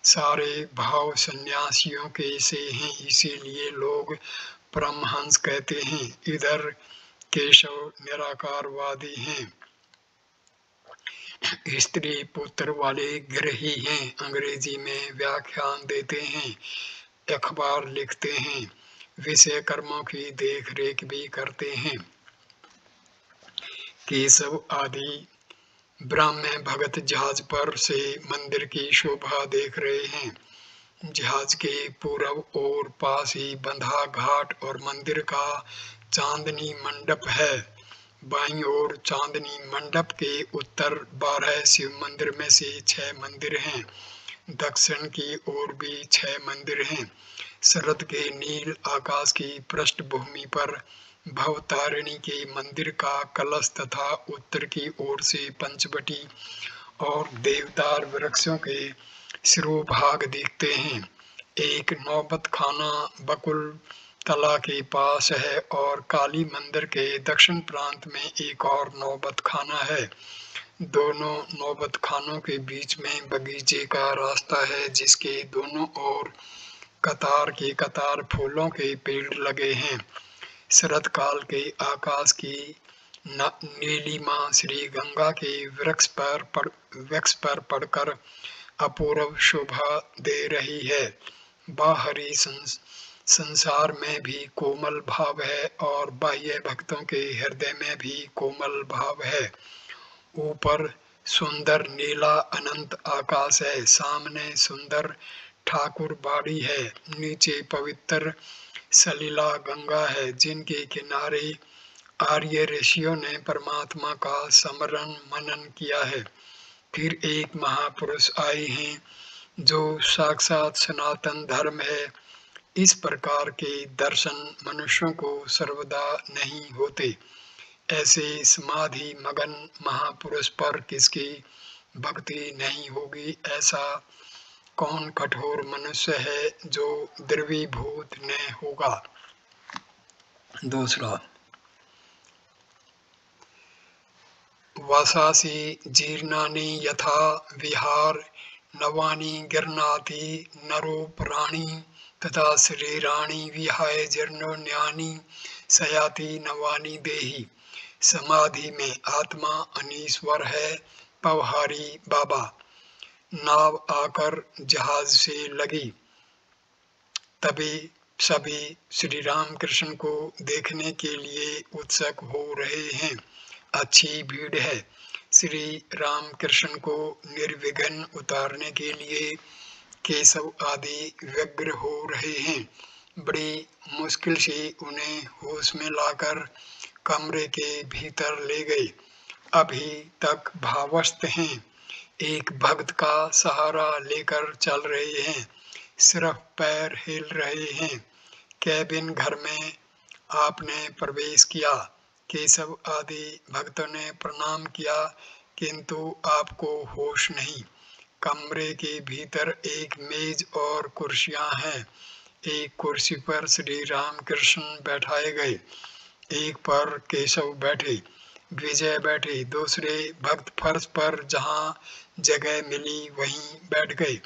सारे भाव सन्यासियों के से हैं, इसीलिए लोग परमहंस कहते हैं। इधर केशव निराकारवादी हैं। स्त्री पुत्र वाले ग्रही हैं। अंग्रेज़ी में व्याख्यान देते हैं, अखबार लिखते हैं, विषय कर्मों की देख रेख भी करते हैं। केशव आदि ब्राह्मण भगत जहाज़ पर से मंदिर की शोभा देख रहे हैं। जहाज़ के पूर्व और पास ही बंधा घाट और मंदिर का चांदनी मंडप है। बाई ओर चांदनी मंडप के उत्तर बारह शिव मंदिर में से छह मंदिर हैं। दक्षिण की ओर भी छह मंदिर हैं। शरद के नील आकाश की पृष्ठभूमि पर भवतारिणी के मंदिर का कलश तथा उत्तर की ओर से पंचवटी और देवदार वृक्षों के सिरोभाग दिखते हैं। एक नौबत खाना बकुल तला के पास है और काली मंदिर के दक्षिण प्रांत में एक और नौबत खाना है। दोनों नौबत खानों के बीच में बगीचे का रास्ता है, जिसके दोनों ओर कतार के कतार फूलों के पेड़ लगे हैं। शरद काल के आकाश की नीलिमा श्री गंगा के वृक्ष पर पड़, वृक्ष पर पड़कर अपूर्व शोभा दे रही है। बाहरी संसार में भी कोमल भाव है और बाह्य भक्तों के हृदय में भी कोमल भाव है। ऊपर सुंदर नीला अनंत आकाश है, सामने सुंदर ठाकुर बाड़ी है, नीचे पवित्र सलीला गंगा है, जिनके किनारे आर्य ऋषियों ने परमात्मा का समरण मनन किया है। फिर एक महापुरुष आए हैं, जो साक्षात सनातन धर्म है। इस प्रकार के दर्शन मनुष्यों को सर्वदा नहीं होते। ऐसे समाधि मगन महापुरुष पर किसकी भक्ति नहीं होगी? ऐसा कौन कठोर मनुष्य है जो द्रवीभूत न होगा? दूसरा, वसासी जीर्णानि यथा विहार नवानी गिरनाति नरो प्राणी तथा शरीराणी विहाय जीर्णोन्यानी सयाति नवानी देही। समाधि में आत्मा अनीश्वर है, पवहारी बाबा। नाव आकर जहाज़ से लगी। तभी सभी श्री राम कृष्ण को देखने के लिए उत्सुक हो रहे हैं। अच्छी भीड़ है। श्री राम कृष्ण को निर्विघ्न उतारने के लिए केशव आदि व्यग्र हो रहे हैं। बड़ी मुश्किल से उन्हें होश में लाकर कमरे के भीतर ले गए। अभी तक भावस्थ हैं। एक भक्त का सहारा लेकर चल रहे हैं। सिर्फ़ पैर हिल रहे हैं। कैबिन घर में आपने प्रवेश किया। केशव आदि भक्तों ने प्रणाम किया, किंतु आपको होश नहीं। कमरे के भीतर एक मेज और कुर्सियाँ हैं। एक कुर्सी पर श्री राम कृष्ण बैठाए गए। एक पर केशव बैठे, विजय बैठे, दूसरे भक्त फर्श पर जहाँ जगह मिली वहीं बैठ गए।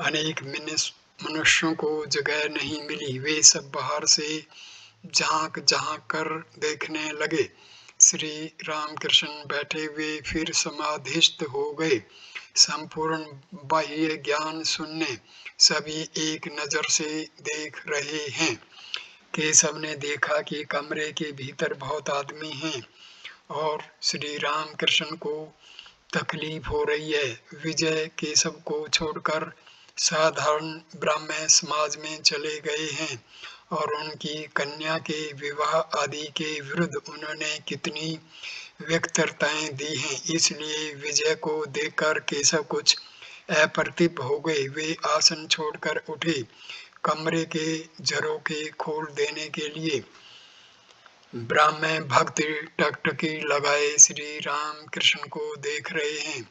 अनेक मनुष्यों को जगह नहीं मिली। वे सब बाहर से झाँक झाँक कर देखने लगे। श्री रामकृष्ण बैठे हुए फिर समाधिस्थ हो गए। संपूर्ण बाह्य ज्ञान सुनने सभी एक नज़र से देख रहे हैं। केशव ने देखा कि कमरे के भीतर बहुत आदमी हैं और श्री राम कृष्ण को तकलीफ़ हो रही है। विजय केशव को छोड़कर साधारण ब्राह्मण समाज में चले गए हैं। और उनकी कन्या के विवाह आदि के विरुद्ध उन्होंने कितनी व्यक्तताएँ दी हैं। इसलिए विजय को देखकर केशव कुछ अप्रतिप हो गए। वे आसन छोड़कर उठे कमरे के झरोके खोल देने के लिए। ब्राह्मण भक्त टकटकी लगाए श्री राम कृष्ण को देख रहे हैं।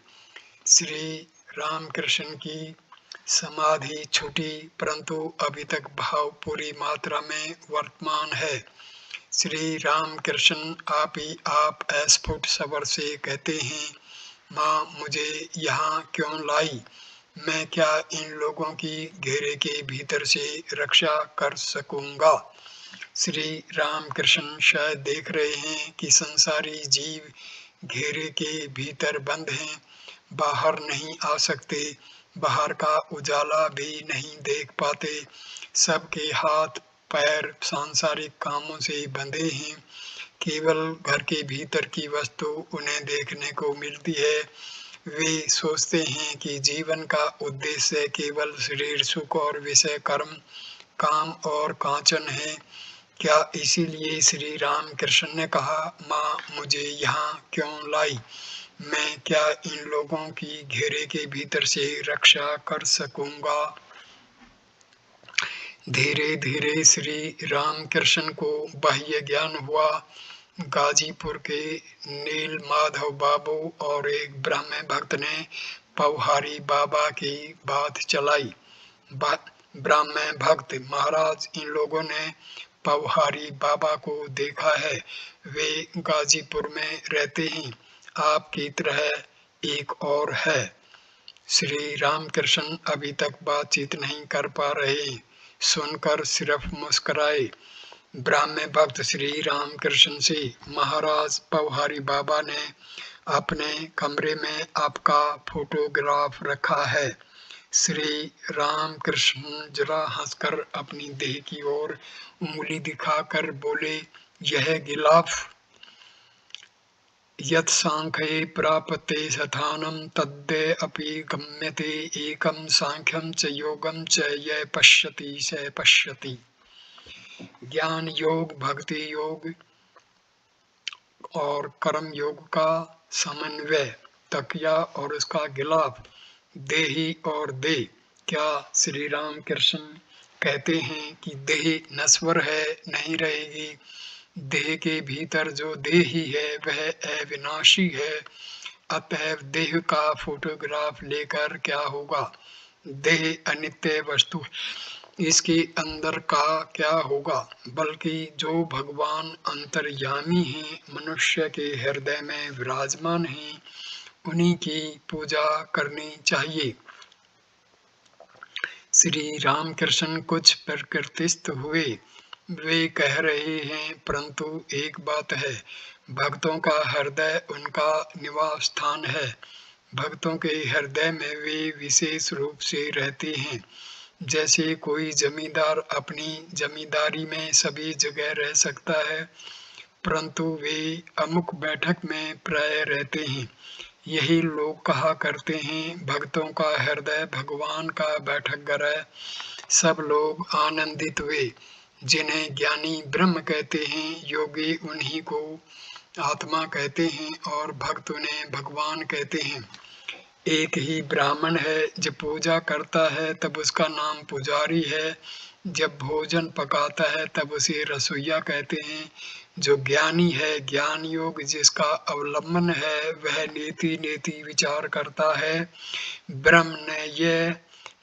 श्री राम कृष्ण की समाधि छुटी, परंतु अभी तक भाव पूरी मात्रा में वर्तमान है। श्री राम कृष्ण आप ही आप, अस्फुट सबर से कहते हैं, माँ, मुझे यहाँ क्यों लाई? मैं क्या इन लोगों की घेरे के भीतर से रक्षा कर सकूँगा? श्री राम कृष्ण शायद देख रहे हैं कि संसारी जीव घेरे के भीतर बंद हैं, बाहर नहीं आ सकते। बाहर का उजाला भी नहीं देख पाते। सबके हाथ पैर सांसारिक कामों से बंधे हैं। केवल घर के भीतर की वस्तु उन्हें देखने को मिलती है। वे सोचते हैं कि जीवन का उद्देश्य केवल शरीर, सुख और विषय, कर्म, काम और कांचन है। क्या इसीलिए श्री राम कृष्ण ने कहा, माँ, मुझे यहाँ क्यों लाई? मैं क्या इन लोगों की घेरे के भीतर से रक्षा कर सकूँगा? धीरे धीरे श्री राम कृष्ण को बाह्य ज्ञान हुआ। गाजीपुर के नील माधव बाबू और एक ब्राह्मण भक्त ने पवहारी बाबा की बात चलाई। ब्राह्मण भक्त महाराज, इन लोगों ने पवहारी बाबा को देखा है। वे गाजीपुर में रहते हैं। आपकी तरह एक और है। श्री रामकृष्ण अभी तक बातचीत नहीं कर पा रहे, सुनकर सिर्फ़ मुस्कुराए। ब्राह्म भक्त श्री रामकृष्ण से, महाराज पवहारी बाबा ने अपने कमरे में आपका फोटोग्राफ रखा है। श्री राम कृष्ण जरा हंसकर अपनी देह की ओर उंगली दिखाकर बोले, यह गिलाफ यत सांख्ये प्राप्ते स्थानम तद्दे अपि गम्यते एकम सांख्यम च योगम च य पश्यति स पश्यति। ज्ञान योग भक्ति योग और कर्म योग का समन्वय, तकिया और उसका गिलाफ, देही और दे। क्या श्री राम कृष्ण कहते हैं कि देह नस्वर है, नहीं रहेगी? देह के भीतर जो देही है वह अविनाशी है। अतएव देह का फोटोग्राफ लेकर क्या होगा? देह अनित्य वस्तु इसके अंदर का क्या होगा? बल्कि जो भगवान अंतर्यामी हैं, मनुष्य के हृदय में विराजमान हैं, उन्हीं की पूजा करनी चाहिए। श्री रामकृष्ण कुछ प्रकृतिस्थ हुए। वे कह रहे हैं, परंतु एक बात है, भक्तों का हृदय उनका निवास स्थान है। भक्तों के हृदय में वे विशेष रूप से रहते हैं। जैसे कोई जमींदार अपनी जमींदारी में सभी जगह रह सकता है, परंतु वे अमुक बैठक में प्राय रहते हैं। यही लोग कहा करते हैं, भक्तों का हृदय भगवान का बैठक घर है सब लोग आनंदित हुए। जिन्हें ज्ञानी ब्रह्म कहते हैं, योगी उन्हीं को आत्मा कहते हैं और भक्त उन्हें भगवान कहते हैं। एक ही ब्राह्मण है, जब पूजा करता है, तब उसका नाम पुजारी है। जब भोजन पकाता है, तब उसे रसोईया कहते हैं। जो ज्ञानी है, ज्ञान योग जिसका अवलंबन है, वह नीति नीति विचार करता है। ब्रह्म, न यह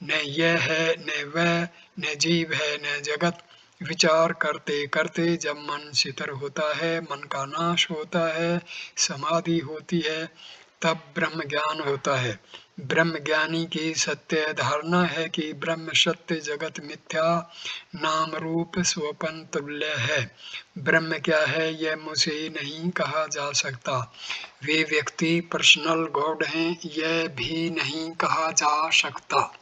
न यह है, न वह, न जीव है, न जगत। विचार करते करते जब मन शितर होता है, मन का नाश होता है, समाधि होती है, तब ब्रह्म ज्ञान होता है। ब्रह्म ज्ञानी की सत्य धारणा है कि ब्रह्म सत्य जगत मिथ्या नाम रूप स्वपन तुल्य है। ब्रह्म क्या है यह मुझे नहीं कहा जा सकता। वे व्यक्ति पर्सनल गॉड हैं, यह भी नहीं कहा जा सकता।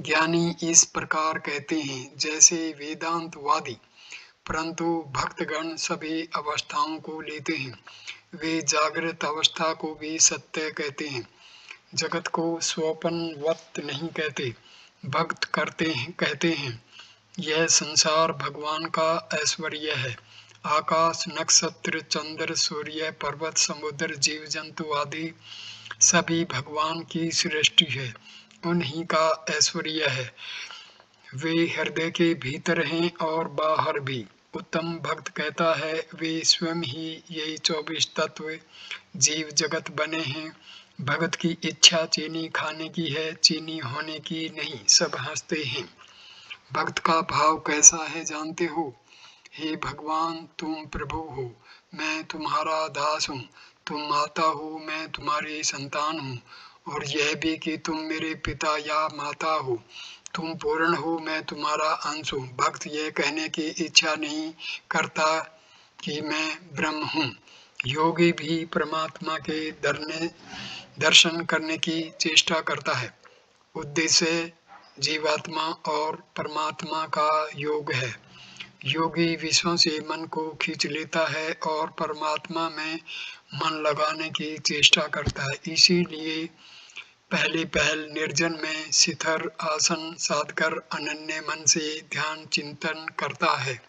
ज्ञानी इस प्रकार कहते हैं, जैसे वेदांतवादी। परंतु भक्तगण सभी अवस्थाओं को लेते हैं। वे जागृत अवस्था को भी सत्य कहते हैं। जगत को स्वपन वत नहीं कहते, भक्त करते हैं, कहते हैं। यह संसार भगवान का ऐश्वर्य है। आकाश, नक्षत्र, चंद्र, सूर्य, पर्वत, समुद्र जीव जंतु आदि सभी भगवान की सृष्टि है। उन्हीं का ऐश्वर्य है। वे हृदय के भीतर हैं और बाहर भी। उत्तम भक्त कहता है, वे स्वयं ही यही चौबीस तत्व जीव जगत बने हैं। भगत की इच्छा चीनी खाने की है, चीनी होने की नहीं, सब हँसते हैं। भक्त का भाव कैसा है जानते हो? हे भगवान, तुम प्रभु हो, मैं तुम्हारा दास हूँ। तुम माता हो, मैं तुम्हारी संतान हूँ। और यह भी कि तुम मेरे पिता या माता हो, तुम पूर्ण हो, मैं तुम्हारा अंश हूँ। भक्त ये कहने की इच्छा नहीं करता कि मैं ब्रह्म हूँ। योगी भी परमात्मा के दरने दर्शन करने की चेष्टा करता है। उद्देश्य जीवात्मा और परमात्मा का योग है। योगी विश्व से मन को खींच लेता है और परमात्मा में मन लगाने की चेष्टा करता है। इसीलिए पहली पहल निर्जन में शिथर आसन साधकर अनन्य मन से ध्यान चिंतन करता है।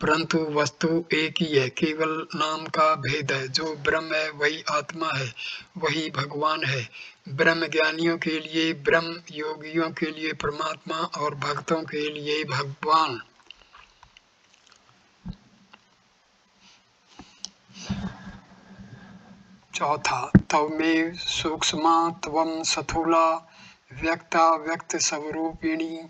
परंतु वस्तु एक ही है, केवल नाम का भेद है। जो ब्रह्म है, वही आत्मा है, वही भगवान है। ब्रह्म ज्ञानियों के लिए, ब्रह्म योगियों के लिए, परमात्मा और भक्तों के लिए भगवान। चौथा तव में सूक्ष्म तवम सथूला, व्यक्ता व्यक्त स्वरूपिणी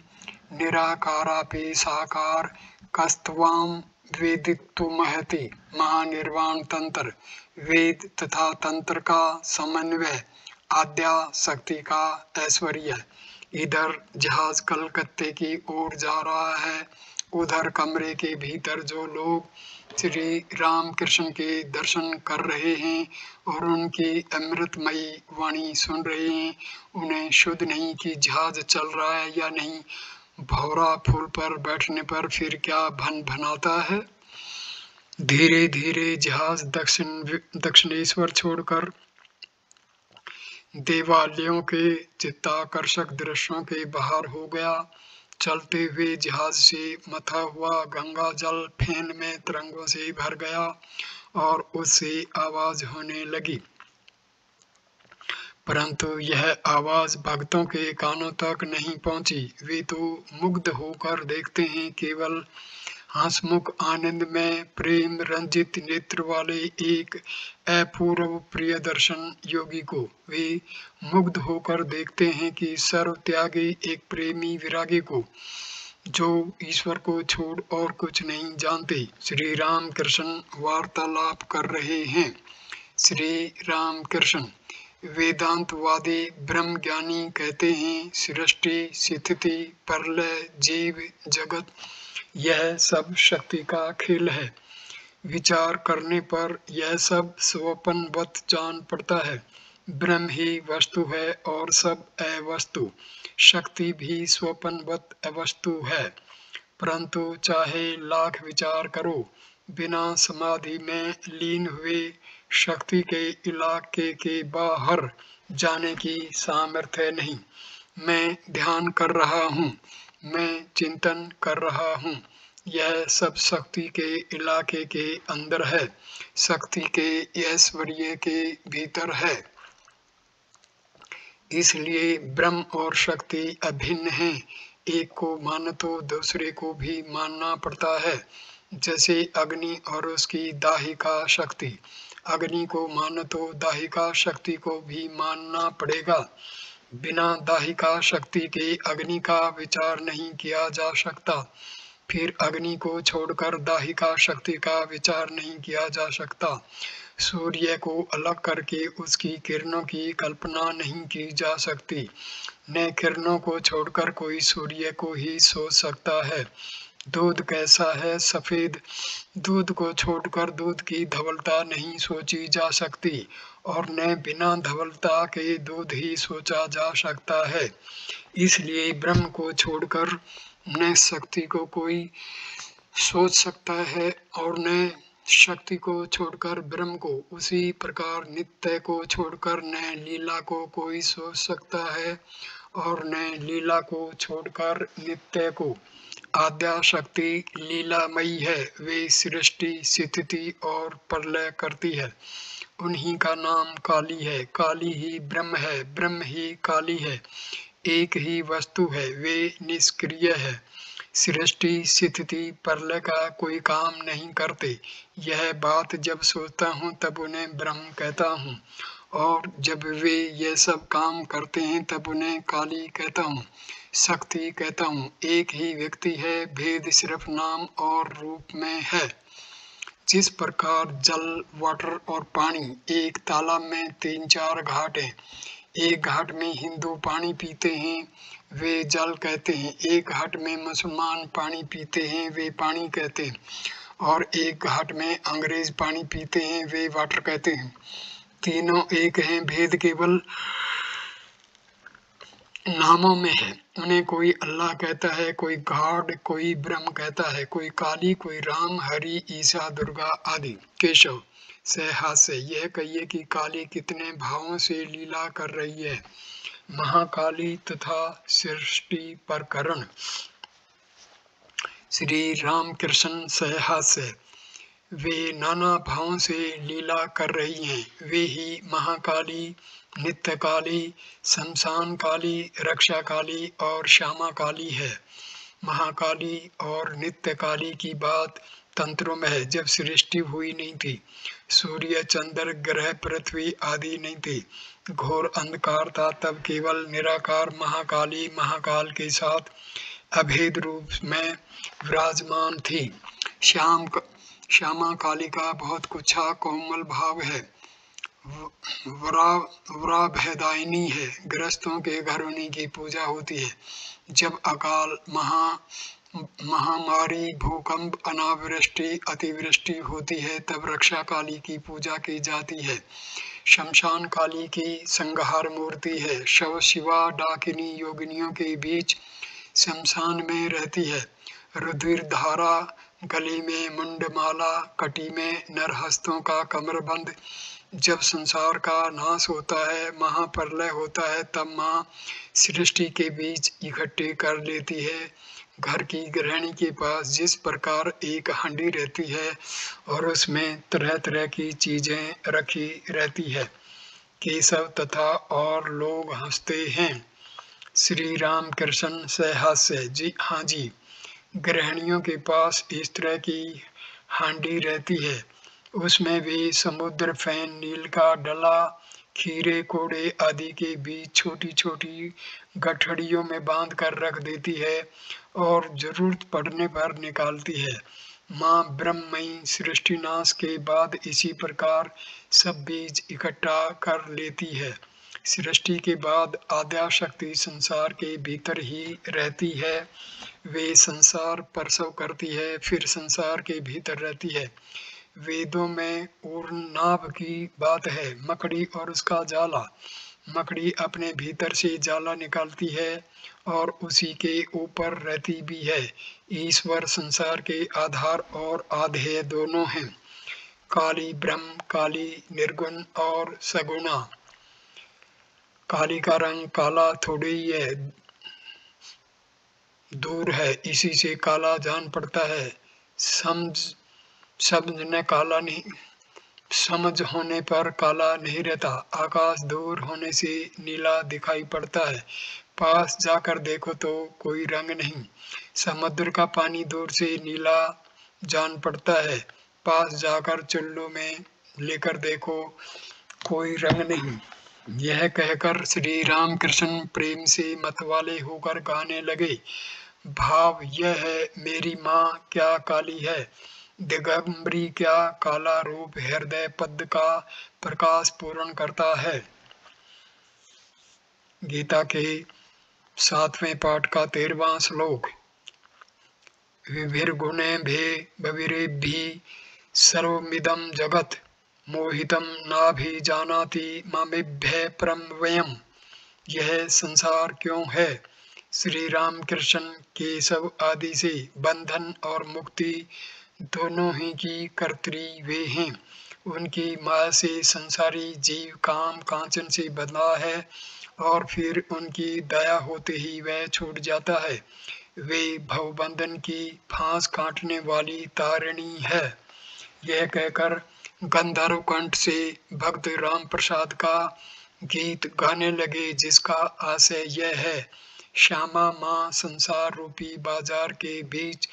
निराकारा पे साकार कस्तवाम वेदित्व महति, महानिर्वाण तंत्र, वेद तथा तंत्र का समन्वय, आद्या शक्ति का ऐश्वर्य। इधर जहाज़ कलकत्ते की ओर जा रहा है, उधर कमरे के भीतर जो लोग श्री राम कृष्ण के दर्शन कर रहे हैं और उनकी अमृतमयी वाणी सुन रहे हैं। उन्हें शुद्ध नहीं कि जहाज़ चल रहा है या नहीं। भौरा फूल पर बैठने पर फिर क्या भन भनाता है? धीरे धीरे जहाज़ दक्षिण दक्षिणेश्वर छोड़कर देवालयों के चित्ताकर्षक दृश्यों के बाहर हो गया। चलते हुए जहाज़ से मथा हुआ गंगा जल फ़ैन में तरंगों से भर गया और उससे आवाज़ होने लगी। परंतु यह आवाज़ भक्तों के कानों तक नहीं पहुँची। वे तो मुग्ध होकर देखते हैं केवल हंसमुख आनंद में प्रेम रंजित नेत्र वाले एक अपूर्व प्रिय दर्शन योगी को वे मुग्ध होकर देखते हैं कि सर्व त्यागी एक प्रेमी विरागी को, जो ईश्वर को छोड़ और कुछ नहीं जानते श्री राम कृष्ण वार्तालाप कर रहे हैं। श्री राम कृष्ण वेदांतवादी ब्रह्म ज्ञानी कहते हैं, सृष्टि, स्थिति, परलय, जीव, जगत यह सब शक्ति का खेल है। विचार करने पर यह सब स्वपनवत जान पड़ता है। ब्रह्म ही वस्तु है और सब अवस्तु। शक्ति भी स्वपनवत अवस्तु है। परंतु चाहे लाख विचार करो, बिना समाधि में लीन हुए शक्ति के इलाके के बाहर जाने की सामर्थ्य नहीं। मैं ध्यान कर रहा हूँ। मैं चिंतन कर रहा हूँ। यह सब शक्ति के इलाके के अंदर है। शक्ति के ऐश्वर्य के भीतर है। इसलिए ब्रह्म और शक्ति अभिन्न हैं। एक को मान तो दूसरे को भी मानना पड़ता है। जैसे अग्नि और उसकी दाहिका शक्ति। अग्नि को मान तो दाहिका शक्ति को भी मानना पड़ेगा। बिना दाहिका शक्ति के अग्नि का विचार नहीं किया जा सकता। फिर अग्नि को छोड़कर दाहिका शक्ति का विचार नहीं किया जा सकता। सूर्य को अलग करके उसकी किरणों की कल्पना नहीं की जा सकती। न किरणों को छोड़कर कोई सूर्य को ही सोच सकता है। दूध कैसा है? सफ़ेद। दूध को छोड़कर दूध की धवलता नहीं सोची जा सकती। और न बिना धवलता के दूध ही सोचा जा सकता है। इसलिए ब्रह्म को छोड़कर न शक्ति को कोई सोच सकता है और न शक्ति को छोड़कर ब्रह्म को उसी प्रकार नित्य को छोड़कर न लीला को कोई सोच सकता है और न लीला को छोड़कर नित्य को। आद्या शक्ति लीलामयी है, वे सृष्टि, स्थिति और प्रलय करती है। उन्हीं का नाम काली है। काली ही ब्रह्म है, ब्रह्म ही काली है। एक ही वस्तु है, वे निष्क्रिय है। सृष्टि, स्थिति प्रलय का कोई काम नहीं करते। यह बात जब सोचता हूँ, तब उन्हें ब्रह्म कहता हूँ। और जब वे ये सब काम करते हैं, तब उन्हें काली कहता हूँ, शक्ति कहता हूँ। एक ही व्यक्ति है, भेद सिर्फ़ नाम और रूप में है। जिस प्रकार जल वाटर और पानी एक तालाब में तीन चार घाट हैं, एक घाट में हिंदू पानी पीते हैं, वे जल कहते हैं। एक घाट में मुसलमान पानी पीते हैं, वे पानी कहते हैं। और एक घाट में अंग्रेज़ पानी पीते हैं, वे वाटर कहते हैं। तीनों एक हैं, भेद केवल नामों में है। उन्हें कोई अल्लाह कहता है, कोई गॉड, कोई ब्रह्म कहता है, कोई काली, कोई राम, हरि, ईसा, दुर्गा आदि। केशव से हास्य यह कहिए कि काली कितने भावों से लीला कर रही है। महाकाली तथा सृष्टि पर करण श्री राम कृष्ण से वे नाना भावों से लीला कर रही हैं। वे ही महाकाली नित्य काली शमशान काली रक्षा काली और श्यामा काली है। महाकाली और नित्य काली की बात तंत्रों में है। जब सृष्टि हुई नहीं थी, सूर्य, चंद्र, ग्रह, पृथ्वी आदि नहीं थी, घोर अंधकार था, तब केवल निराकार महाकाली, महाकाल के साथ अभेद रूप में विराजमान थी। श्याम श्यामा काली का बहुत कुछ कोमल भाव है। वराभेदायनी है। ग्रस्तों के घर उन्हीं की पूजा होती है। जब अकाल, महा, महामारी, भूकंप, अनावृष्टि, अतिवृष्टि होती है, तब रक्षा काली की पूजा की जाती है। शमशान काली की संहार मूर्ति है। शव, शिवा, डाकिनी, योगिनियों के बीच शमशान में रहती है। रुधिर धारा, गली में मुंडमाला, कटी में नरहस्तों का कमरबंद जब संसार का नाश होता है, महाप्रलय होता है, तब माँ सृष्टि के बीच इकट्ठे कर लेती है। घर की गृहिणी के पास जिस प्रकार एक हंडी रहती है और उसमें तरह तरह की चीज़ें रखी रहती है, केशव तथा और लोग हँसते हैं। श्री राम कृष्ण से हास्य जी हाँ जी, गृहिणियों के पास इस तरह की हांडी रहती है। उसमें भी समुद्र, फ़ैन, नील का डला, खीरे, कोड़े आदि के बीच छोटी छोटी गठड़ियों में बाँध कर रख देती है और ज़रूरत पड़ने पर निकालती है। माँ ब्रह्मयी सृष्टिनाश के बाद इसी प्रकार सब बीज इकट्ठा कर लेती है। सृष्टि के बाद आद्या शक्ति संसार के भीतर ही रहती है। वे संसार परसव करती है, फिर संसार के भीतर रहती है। वेदों में उर्नाभ की बात है, मकड़ी और उसका जाला। मकड़ी अपने भीतर से जाला निकालती है और उसी के ऊपर रहती भी है। ईश्वर संसार के आधार और आधेय दोनों हैं। काली ब्रह्म, काली निर्गुण और सगुणा। काली का रंग काला थोड़ी ही है, दूर है, इसी से काला जान पड़ता है। समझ समझने काला नहीं। समझ होने पर काला नहीं रहता। आकाश दूर होने से नीला दिखाई पड़ता है। पास जाकर देखो तो कोई रंग नहीं। समुद्र का पानी दूर से नीला जान पड़ता है। पास जाकर चुल्लू में लेकर देखो कोई रंग नहीं। यह कहकर श्री राम कृष्ण प्रेम से मतवाले होकर गाने लगे, भाव यह है, मेरी माँ क्या काली है? दिगंबरी क्या काला रूप हृदय पद का प्रकाश पूर्ण करता है? गीता के सातवें पाठ का तेरवा श्लोक। विभिर्गुणे भे बविरे भी सर्वमिदम जगत मोहितम ना भी जानाति मामेभ्य परम वयम। यह संसार क्यों है? श्री राम कृष्ण केशव आदि से बंधन और मुक्ति दोनों ही की कर्त्री वे हैं। उनकी माया से संसारी जीव काम कांचन से बदला है और फिर उनकी दया होते ही वह छूट जाता है। वे भवबंधन की फांस काटने वाली तारिणी है। यह कहकर गंधर्व कंठ से भक्त राम प्रसाद का गीत गाने लगे, जिसका आशय यह है, श्यामा माँ संसार रूपी बाज़ार के बीच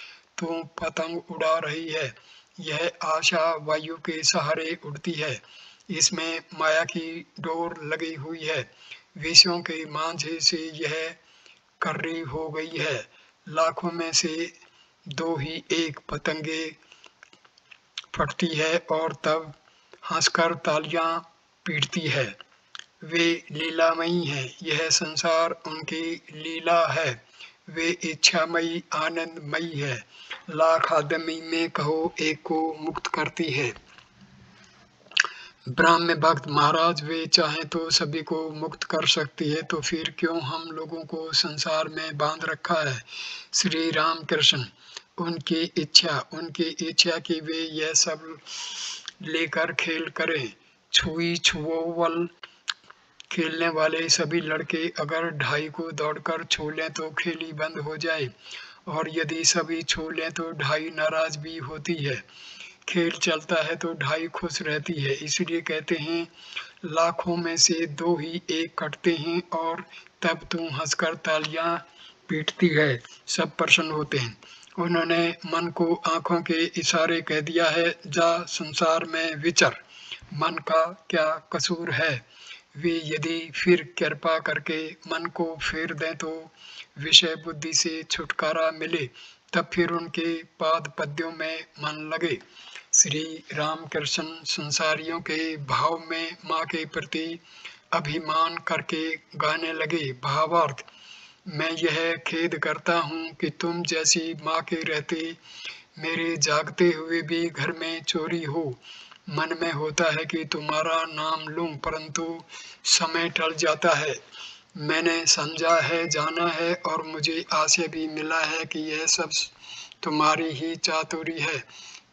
पतंग उड़ा रही है। यह आशा वायु के सहारे उड़ती है। इसमें माया की डोर लगी हुई है। विषयों के मांझे से यह कर्री हो गई है। लाखों में से दो ही एक पतंगे फटती है और तब हंसकर तालियाँ पीटती है। वे लीलामयी है। यह संसार उनकी लीला है। वे इच्छामयी, आनंदमयी है। लाख आदमी में कहो, एक को मुक्त करती है। ब्राह्म भक्त महाराज, वे चाहे तो सभी को मुक्त कर सकती है तो फिर क्यों हम लोगों को संसार में बाँध रखा है? श्री राम कृष्ण उनकी इच्छा उनकी इच्छा की वे यह सब लेकर खेल करें। छुई छुओवल खेलने वाले सभी लड़के अगर ढाई को दौड़कर छू लें तो खेली बंद हो जाए। और यदि सभी छू लें तो ढाई नाराज़ भी होती है। खेल चलता है तो ढाई खुश रहती है, इसलिए कहते हैं, लाखों में से दो ही एक कटते हैं और तब तू हंसकर तालियाँ पीटती है, सब प्रसन्न होते हैं। उन्होंने मन को आँखों के इशारे कह दिया है, जा संसार में विचर, मन का क्या कसूर है? वे यदि फिर कृपा करके मन को फेर दें तो विषय बुद्धि से छुटकारा मिले, तब फिर उनके पाद पद्यों में मन लगे। श्री राम कृष्ण संसारियों के भाव में माँ के प्रति अभिमान करके गाने लगे, भावार्थ, मैं यह खेद करता हूँ कि तुम जैसी माँ के रहते मेरे जागते हुए भी घर में चोरी हो। मन में होता है कि तुम्हारा नाम लूँ, परंतु समय टल जाता है। मैंने समझा है, जाना है, और मुझे आशय भी मिला है कि यह सब तुम्हारी ही चातुरी है।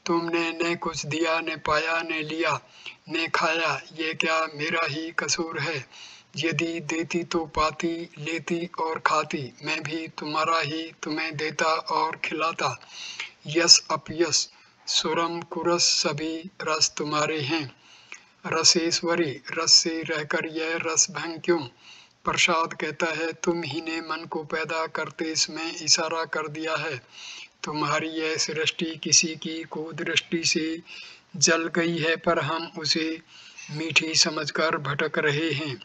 तुमने न कुछ दिया, न पाया, न लिया, न खाया ये क्या मेरा ही कसूर है? यदि देती तो पाती, लेती और खाती, मैं भी तुम्हारा ही तुम्हें देता और खिलाता। यस, अपयस सुरम कुरस सभी रस तुम्हारे हैं। रसेश्वरी, रस से रहकर यह रस भंग क्यों? प्रसाद कहता है, तुम ही ने मन को पैदा करते इसमें इशारा कर दिया है। तुम्हारी यह सृष्टि किसी की कुदृष्टि से जल गई है, पर हम उसे मीठी समझकर भटक रहे हैं।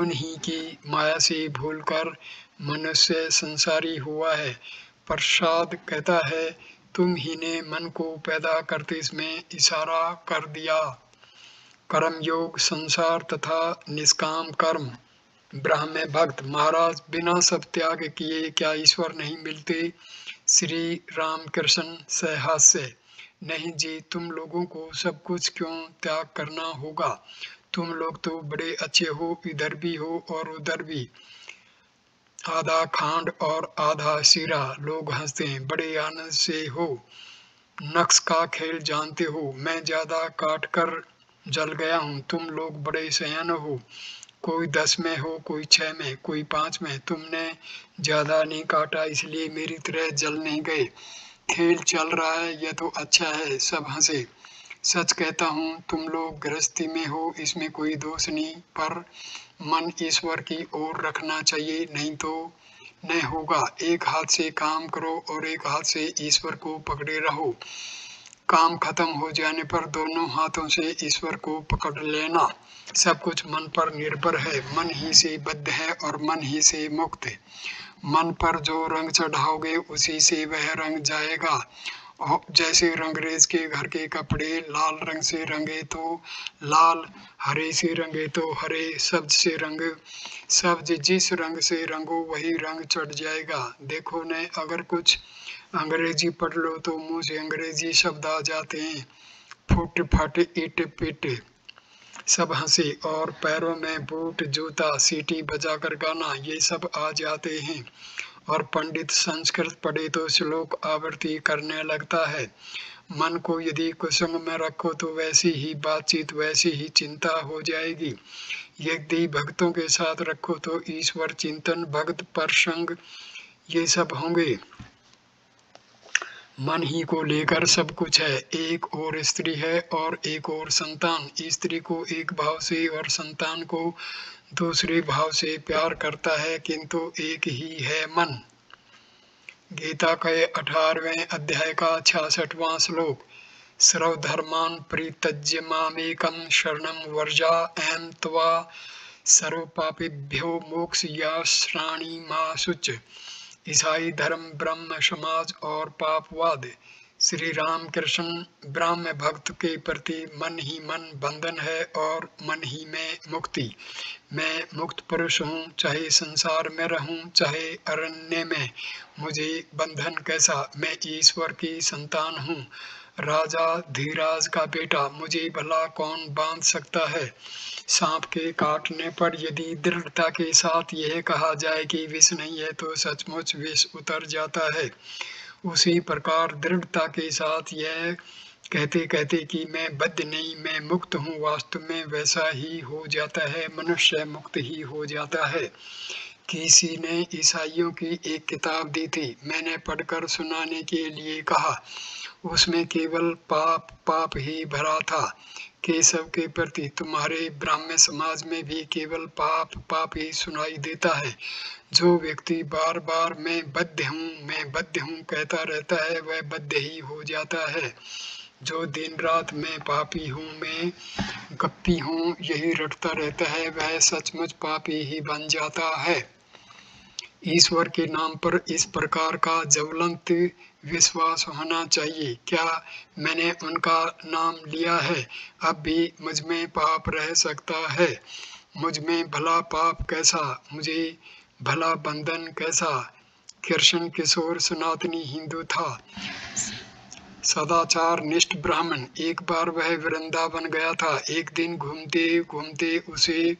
उन्हीं की माया से भूलकर मनुष्य संसारी हुआ है। प्रसाद कहता है तुम ही ने मन को पैदा करते इसमें इशारा कर दिया। कर्म योग, संसार तथा निष्काम कर्म। ब्राह्म भक्त महाराज बिना सब त्याग किए क्या ईश्वर नहीं मिलते? श्री राम कृष्ण सहस्य, नहीं जी, तुम लोगों को सब कुछ क्यों त्याग करना होगा? तुम लोग तो बड़े अच्छे हो, इधर भी हो और उधर भी। आधा खांड और आधा सीरा। लोग हँसते हैं, बड़े आनंद से हो। नक्स का खेल जानते हो, मैं ज़्यादा काट कर जल गया हूँ। तुम लोग बड़े सयान हो। कोई दस में हो, कोई छह में, कोई पाँच में। तुमने ज़्यादा नहीं काटा, इसलिए मेरी तरह जल नहीं गए। खेल चल रहा है यह तो अच्छा है, सब हंसे। सच कहता हूँ, तुम लोग गृहस्थी में हो, इसमें कोई दोष नहीं, पर मन ईश्वर की ओर रखना चाहिए, नहीं तो न होगा। एक हाथ से काम करो और एक हाथ से ईश्वर को पकड़े रहो। काम खत्म हो जाने पर दोनों हाथों से ईश्वर को पकड़ लेना। सब कुछ मन पर निर्भर है। मन ही से बद्ध है और मन ही से मुक्त। मन पर जो रंग चढ़ाओगे, उसी से वह रंग जाएगा। जैसे रंगरेज के घर के कपड़े लाल रंग से रंगे तो लाल, हरे से रंगे तो हरे, सब्ज से रंग, सब्ज जिस रंग से रंगो वही रंग चढ़ जाएगा। देखो न, अगर कुछ अंग्रेज़ी पढ़ लो तो मुँह से अंग्रेज़ी शब्द आ जाते हैं। फुट, फट, इट, पिट। सब हंसे और पैरों में बूट, जूता, सीटी बजाकर गाना, ये सब आ जाते हैं। और पंडित संस्कृत पढ़े तो श्लोक आवृत्ति करने लगता है। मन को यदि कुसंग में रखो तो वैसी ही बातचीत, वैसी ही चिंता हो जाएगी। यदि भक्तों के साथ रखो तो ईश्वर, चिंतन, भक्त, प्रसंग, ये सब होंगे। मन ही को लेकर सब कुछ है। एक और स्त्री है और एक और संतान। स्त्री को एक भाव से और संतान को दूसरे भाव से प्यार करता है, किंतु एक ही है मन। गीता के अठारहवें अध्याय का छियासठवां श्लोक, सर्वधर्मान परित्यज्य मामेकम शरणम वर्जा एम त्वा सर्वपापिभ्यो मोक्ष या श्राणी मा शुच ईसाई धर्म ब्रह्म समाज और पापवाद। श्री राम कृष्ण ब्राह्म भक्त के प्रति मन ही मन बंधन है और मन ही में मुक्ति। मैं मुक्त पुरुष हूँ, चाहे संसार में रहूँ, चाहे अरण्य में। मुझे बंधन कैसा? मैं ईश्वर की संतान हूँ। राजा धीराज का बेटा, मुझे भला कौन बाँध सकता है? सांप के काटने पर यदि दृढ़ता के साथ यह कहा जाए कि विष नहीं है तो सचमुच विष उतर जाता है। उसी प्रकार दृढ़ता के साथ यह कहते कहते कि मैं बद्ध नहीं, मैं मुक्त हूँ। वास्तव में वैसा ही हो जाता है, मनुष्य मुक्त ही हो जाता है। किसी ने ईसाइयों की एक किताब दी थी, मैंने पढ़कर सुनाने के लिए कहा। उसमें केवल पाप पाप ही भरा था। केशव के प्रति तुम्हारे ब्राह्मण समाज में भी केवल पाप पाप ही सुनाई देता है। जो व्यक्ति बार बार मैं बद्ध हूँ, मैं बद्ध हूँ कहता रहता है, वह बद्ध ही हो जाता है। जो दिन रात मैं पापी हूँ, मैं गप्पी हूँ, यही रटता रहता है, वह सचमुच पापी ही बन जाता है। ईश्वर के नाम पर इस प्रकार का ज्वलंत विश्वास होना चाहिए। क्या मैंने उनका नाम लिया है? अब भी मुझमें पाप रह सकता है। मुझमें भला पाप कैसा? मुझे भला बंधन कैसा? कृष्ण किशोर सनातनी हिंदू था। सदाचार निष्ठ ब्राह्मण। एक बार वह वृंदावन गया था। एक दिन घूमते घूमते उसे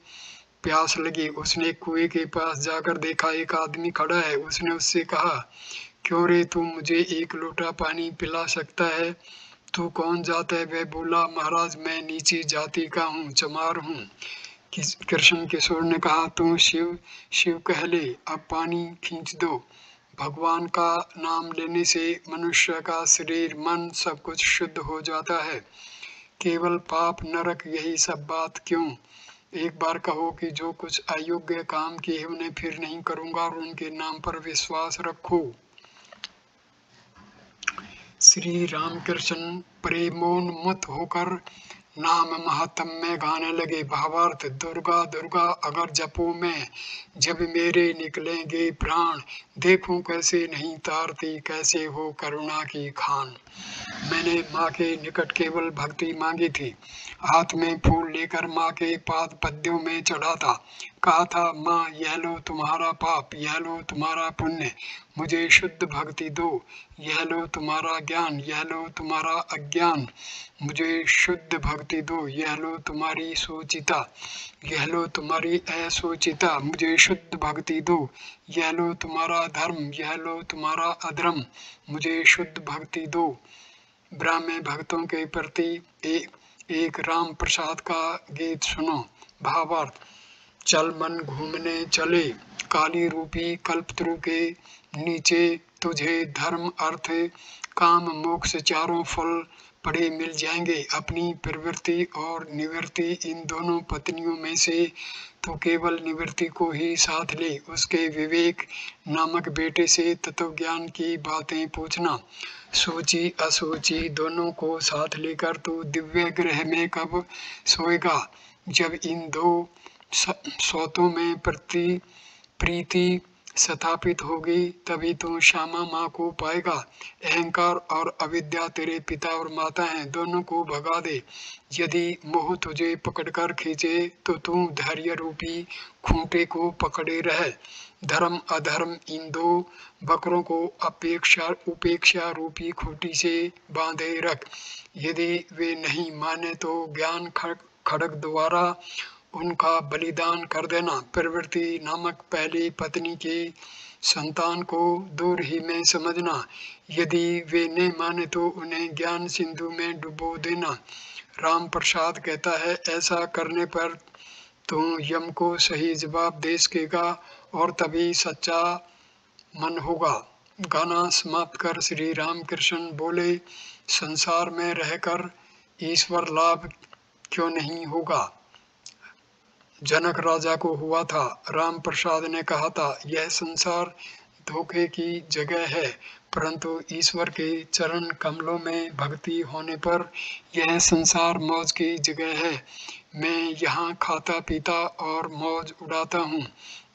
प्यास लगी। उसने कुएँ के पास जाकर देखा, एक आदमी खड़ा है। उसने उससे कहा क्यों रे तू मुझे एक लोटा पानी पिला सकता है? तू कौन जाता है? वह बोला, महाराज, मैं नीची जाति का हूँ, चमार हूँ। कृष्ण किशोर ने कहा, तू शिव शिव कह ले, अब पानी खींच दो। भगवान का नाम लेने से मनुष्य का शरीर, मन सब कुछ शुद्ध हो जाता है। केवल पाप नरक, यही सब बात क्यों? एक बार कहो कि जो कुछ अयोग्य काम किए उन्हें फिर नहीं करूँगा और उनके नाम पर विश्वास रखो। श्री रामकृष्ण प्रेमोन्मत होकर नाम महात्म में गाने लगे, भावार्थ, दुर्गा दुर्गा, अगर जपो में, जब मेरे निकलेंगे प्राण, देखूँ कैसे नहीं तारती, कैसे हो करुणा की खान। मैंने माँ के निकट केवल भक्ति मांगी थी। हाथ में फूल लेकर माँ के पाद पद्यों में चढ़ा था। कहा था, माँ, यह लो तुम्हारा पाप, यह लो तुम्हारा पुण्य। मुझे शुद्ध भक्ति दो। यह लो तुम्हारा ज्ञान, यह लो तुम्हारा अज्ञान। मुझे शुद्ध भक्ति दो। यह लो तुम्हारी सोचिता। यह लो तुम्हारी असोचिता। मुझे शुद्ध भक्ति दो। यह लो तुम्हारा धर्म, यह लो तुम्हारा अधर्म। मुझे शुद्ध भक्ति दो। ब्राह्मण भक्तों के प्रति एक एक राम प्रसाद का गीत सुनो। भावार्थ, चल मन घूमने चले, काली रूपी कल्पत्रु के नीचे, तुझे धर्म, अर्थ, काम, मोक्ष चारों फल पड़े मिल जाएँगे। अपनी प्रवृत्ति और निवृत्ति इन दोनों पत्नियों में से तो केवल निवृत्ति को ही साथ ले। उसके विवेक नामक बेटे से तत्व ज्ञान की बातें पूछना। सोची असोची दोनों को साथ लेकर तू दिव्य ग्रह में कब सोएगा? जब इन दो सौतों में प्रति, प्रीति स्थापित होगी, तभी तो श्यामा माँ को पाएगा। अहंकार और अविद्या तेरे पिता और माता हैं, दोनों को भगा दे। यदि मोह तुझे पकड़कर खींचे तो तू धैर्य रूपी खूंटे को पकड़े रह। धर्म, अधर्म इन दो बकरों को अपेक्षा, उपेक्षा रूपी खूटी से बांधे रख। यदि वे नहीं माने तो ज्ञान खड़ग द्वारा उनका बलिदान कर देना। प्रवृत्ति नामक पहली पत्नी के संतान को दूर ही में समझना। यदि वे न माने तो उन्हें ज्ञान सिंधु में डुबो देना। राम प्रसाद कहता है, ऐसा करने पर तो यम को सही जवाब दे सकेगा और तभी सच्चा मन होगा। गाना समाप्त कर श्री राम कृष्ण बोले, संसार में रहकर ईश्वर लाभ क्यों नहीं होगा? जनक राजा को हुआ था। राम प्रसाद ने कहा था, यह संसार धोखे की जगह है, परंतु ईश्वर के चरण कमलों में भक्ति होने पर यह संसार मौज की जगह है। मैं यहाँ खाता पीता और मौज उड़ाता हूँ।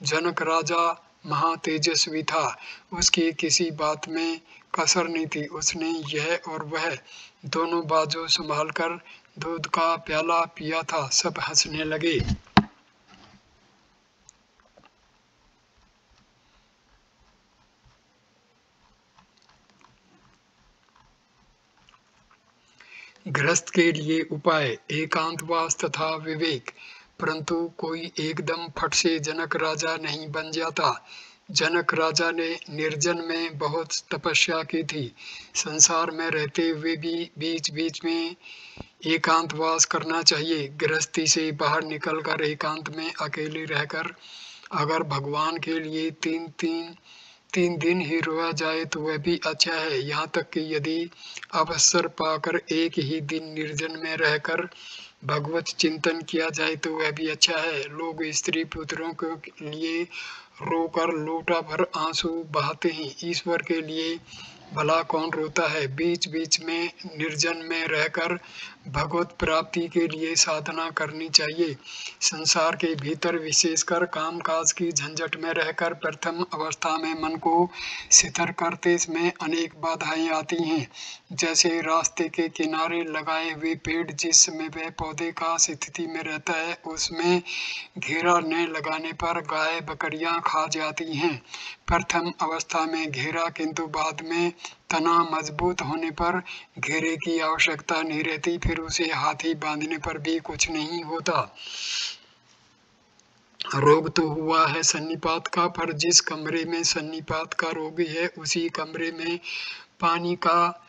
जनक राजा महातेजस्वी था। उसकी किसी बात में कसर नहीं थी। उसने यह और वह दोनों बाजू संभालकर दूध का प्याला पिया था। सब हंसने लगे। गृहस्थ के लिए उपाय एकांतवास तथा विवेक। परंतु कोई एकदम फट से जनक राजा नहीं बन जाता। जनक राजा ने निर्जन में बहुत तपस्या की थी। संसार में रहते हुए भी बीच बीच में एकांतवास करना चाहिए। गृहस्थी से बाहर निकलकर एकांत में अकेले रहकर अगर भगवान के लिए तीन तीन तीन दिन ही रोया जाए तो वह भी अच्छा है। यहाँ तक कि यदि अवसर पाकर एक ही दिन निर्जन में रहकर भगवत चिंतन किया जाए तो वह भी अच्छा है। लोग स्त्री पुत्रों के लिए रोकर लोटा भर आँसू बहाते हैं। ईश्वर के लिए भला कौन रोता है? बीच बीच में निर्जन में रहकर भगवत प्राप्ति के लिए साधना करनी चाहिए। संसार के भीतर विशेषकर काम काज की झंझट में रहकर प्रथम अवस्था में मन को सितर करते समय अनेक बाधाएँ आती हैं। जैसे रास्ते के किनारे लगाए हुए पेड़ जिस समय वह पौधे का स्थिति में रहता है, उसमें घेरा न लगाने पर गाय बकरियाँ खा जाती हैं। प्रथम अवस्था में घेरा, किंतु बाद में तना मज़बूत होने पर घेरे की आवश्यकता नहीं रहती, फिर उसे हाथी बांधने पर भी कुछ नहीं होता। रोग तो हुआ है सन्निपात का, पर जिस कमरे में सन्निपात का रोगी है, उसी कमरे में पानी का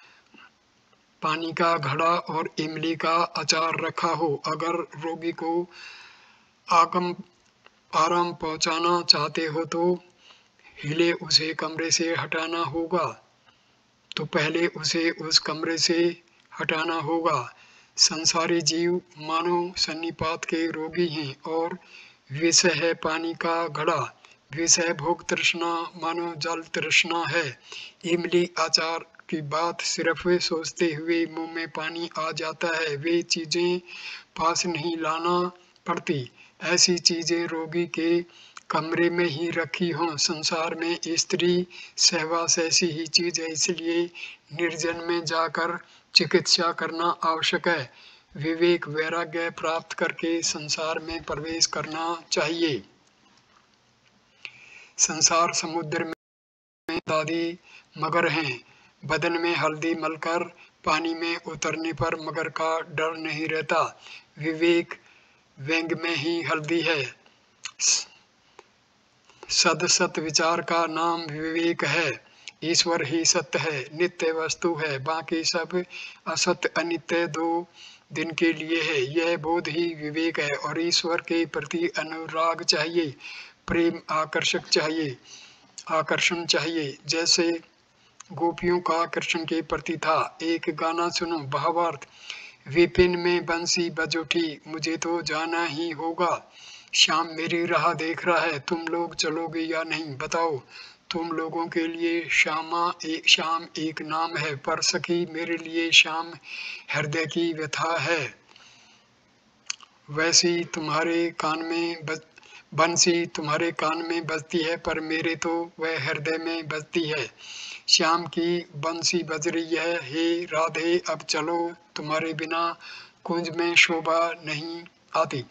पानी का घड़ा और इमली का अचार रखा हो। अगर रोगी को आगम, आराम पहुंचाना चाहते हो तो हिले उसे कमरे से हटाना होगा। तो पहले उसे उस कमरे से हटाना होगा। संसारी जीव मानो सन्निपात के रोगी हैं और विषय है पानी का घड़ा। विषय भोग तृष्णा मानो जल तृष्णा है। इमली आचार की बात सिर्फ़ सोचते हुए मुँह में पानी आ जाता है। वे चीज़ें पास नहीं लाना पड़ती। ऐसी चीज़ें रोगी के कमरे में ही रखी हो। संसार में स्त्री सहवास ऐसी ही चीज़ है, इसलिए निर्जन में जाकर चिकित्सा करना आवश्यक है। विवेक वैराग्य प्राप्त करके संसार में प्रवेश करना चाहिए। संसार समुद्र में दादी मगर हैं। बदन में हल्दी मलकर पानी में उतरने पर मगर का डर नहीं रहता। विवेक व्यंग में ही हल्दी है। सद सत विचार का नाम विवेक है। ईश्वर ही सत्य है, नित्य वस्तु है, बाकी सब असत्य अनित्य दो दिन के लिए है। यह बोध ही विवेक है और ईश्वर के प्रति अनुराग चाहिए, प्रेम आकर्षक चाहिए, आकर्षण चाहिए। जैसे गोपियों का आकर्षण के प्रति था, एक गाना सुनो, भावार्थ। विपिन में बंसी बज उठी, मुझे तो जाना ही होगा। शाम मेरी राह देख रहा है। तुम लोग चलोगे या नहीं बताओ। तुम लोगों के लिए श्यामा एक शाम एक नाम है पर सखी मेरे लिए शाम हृदय की व्यथा है। वैसी तुम्हारे कान में बज, बंसी तुम्हारे कान में बजती है पर मेरे तो वह हृदय में बजती है। श्याम की बंसी बज रही है हे राधे अब चलो तुम्हारे बिना कुंज में शोभा नहीं आती।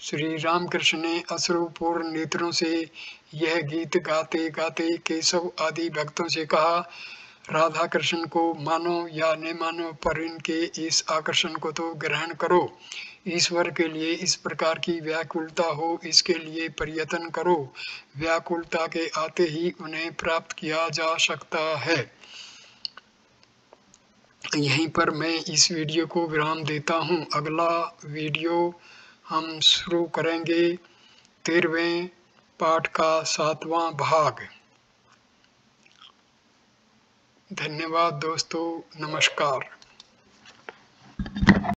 श्री रामकृष्ण ने अश्रुपूर्ण नेत्रों से यह गीत गाते गाते केशव आदि भक्तों से कहा राधा कृष्ण को मानो या न मानो, पर इनके इस आकर्षण को तो ग्रहण करो। ईश्वर के लिए इस प्रकार की व्याकुलता हो, इसके लिए प्रयत्न करो। व्याकुलता के आते ही उन्हें प्राप्त किया जा सकता है। यहीं पर मैं इस वीडियो को विराम देता हूँ। अगला वीडियो हम शुरू करेंगे तेरहवें पाठ का सातवां भाग। धन्यवाद दोस्तों नमस्कार।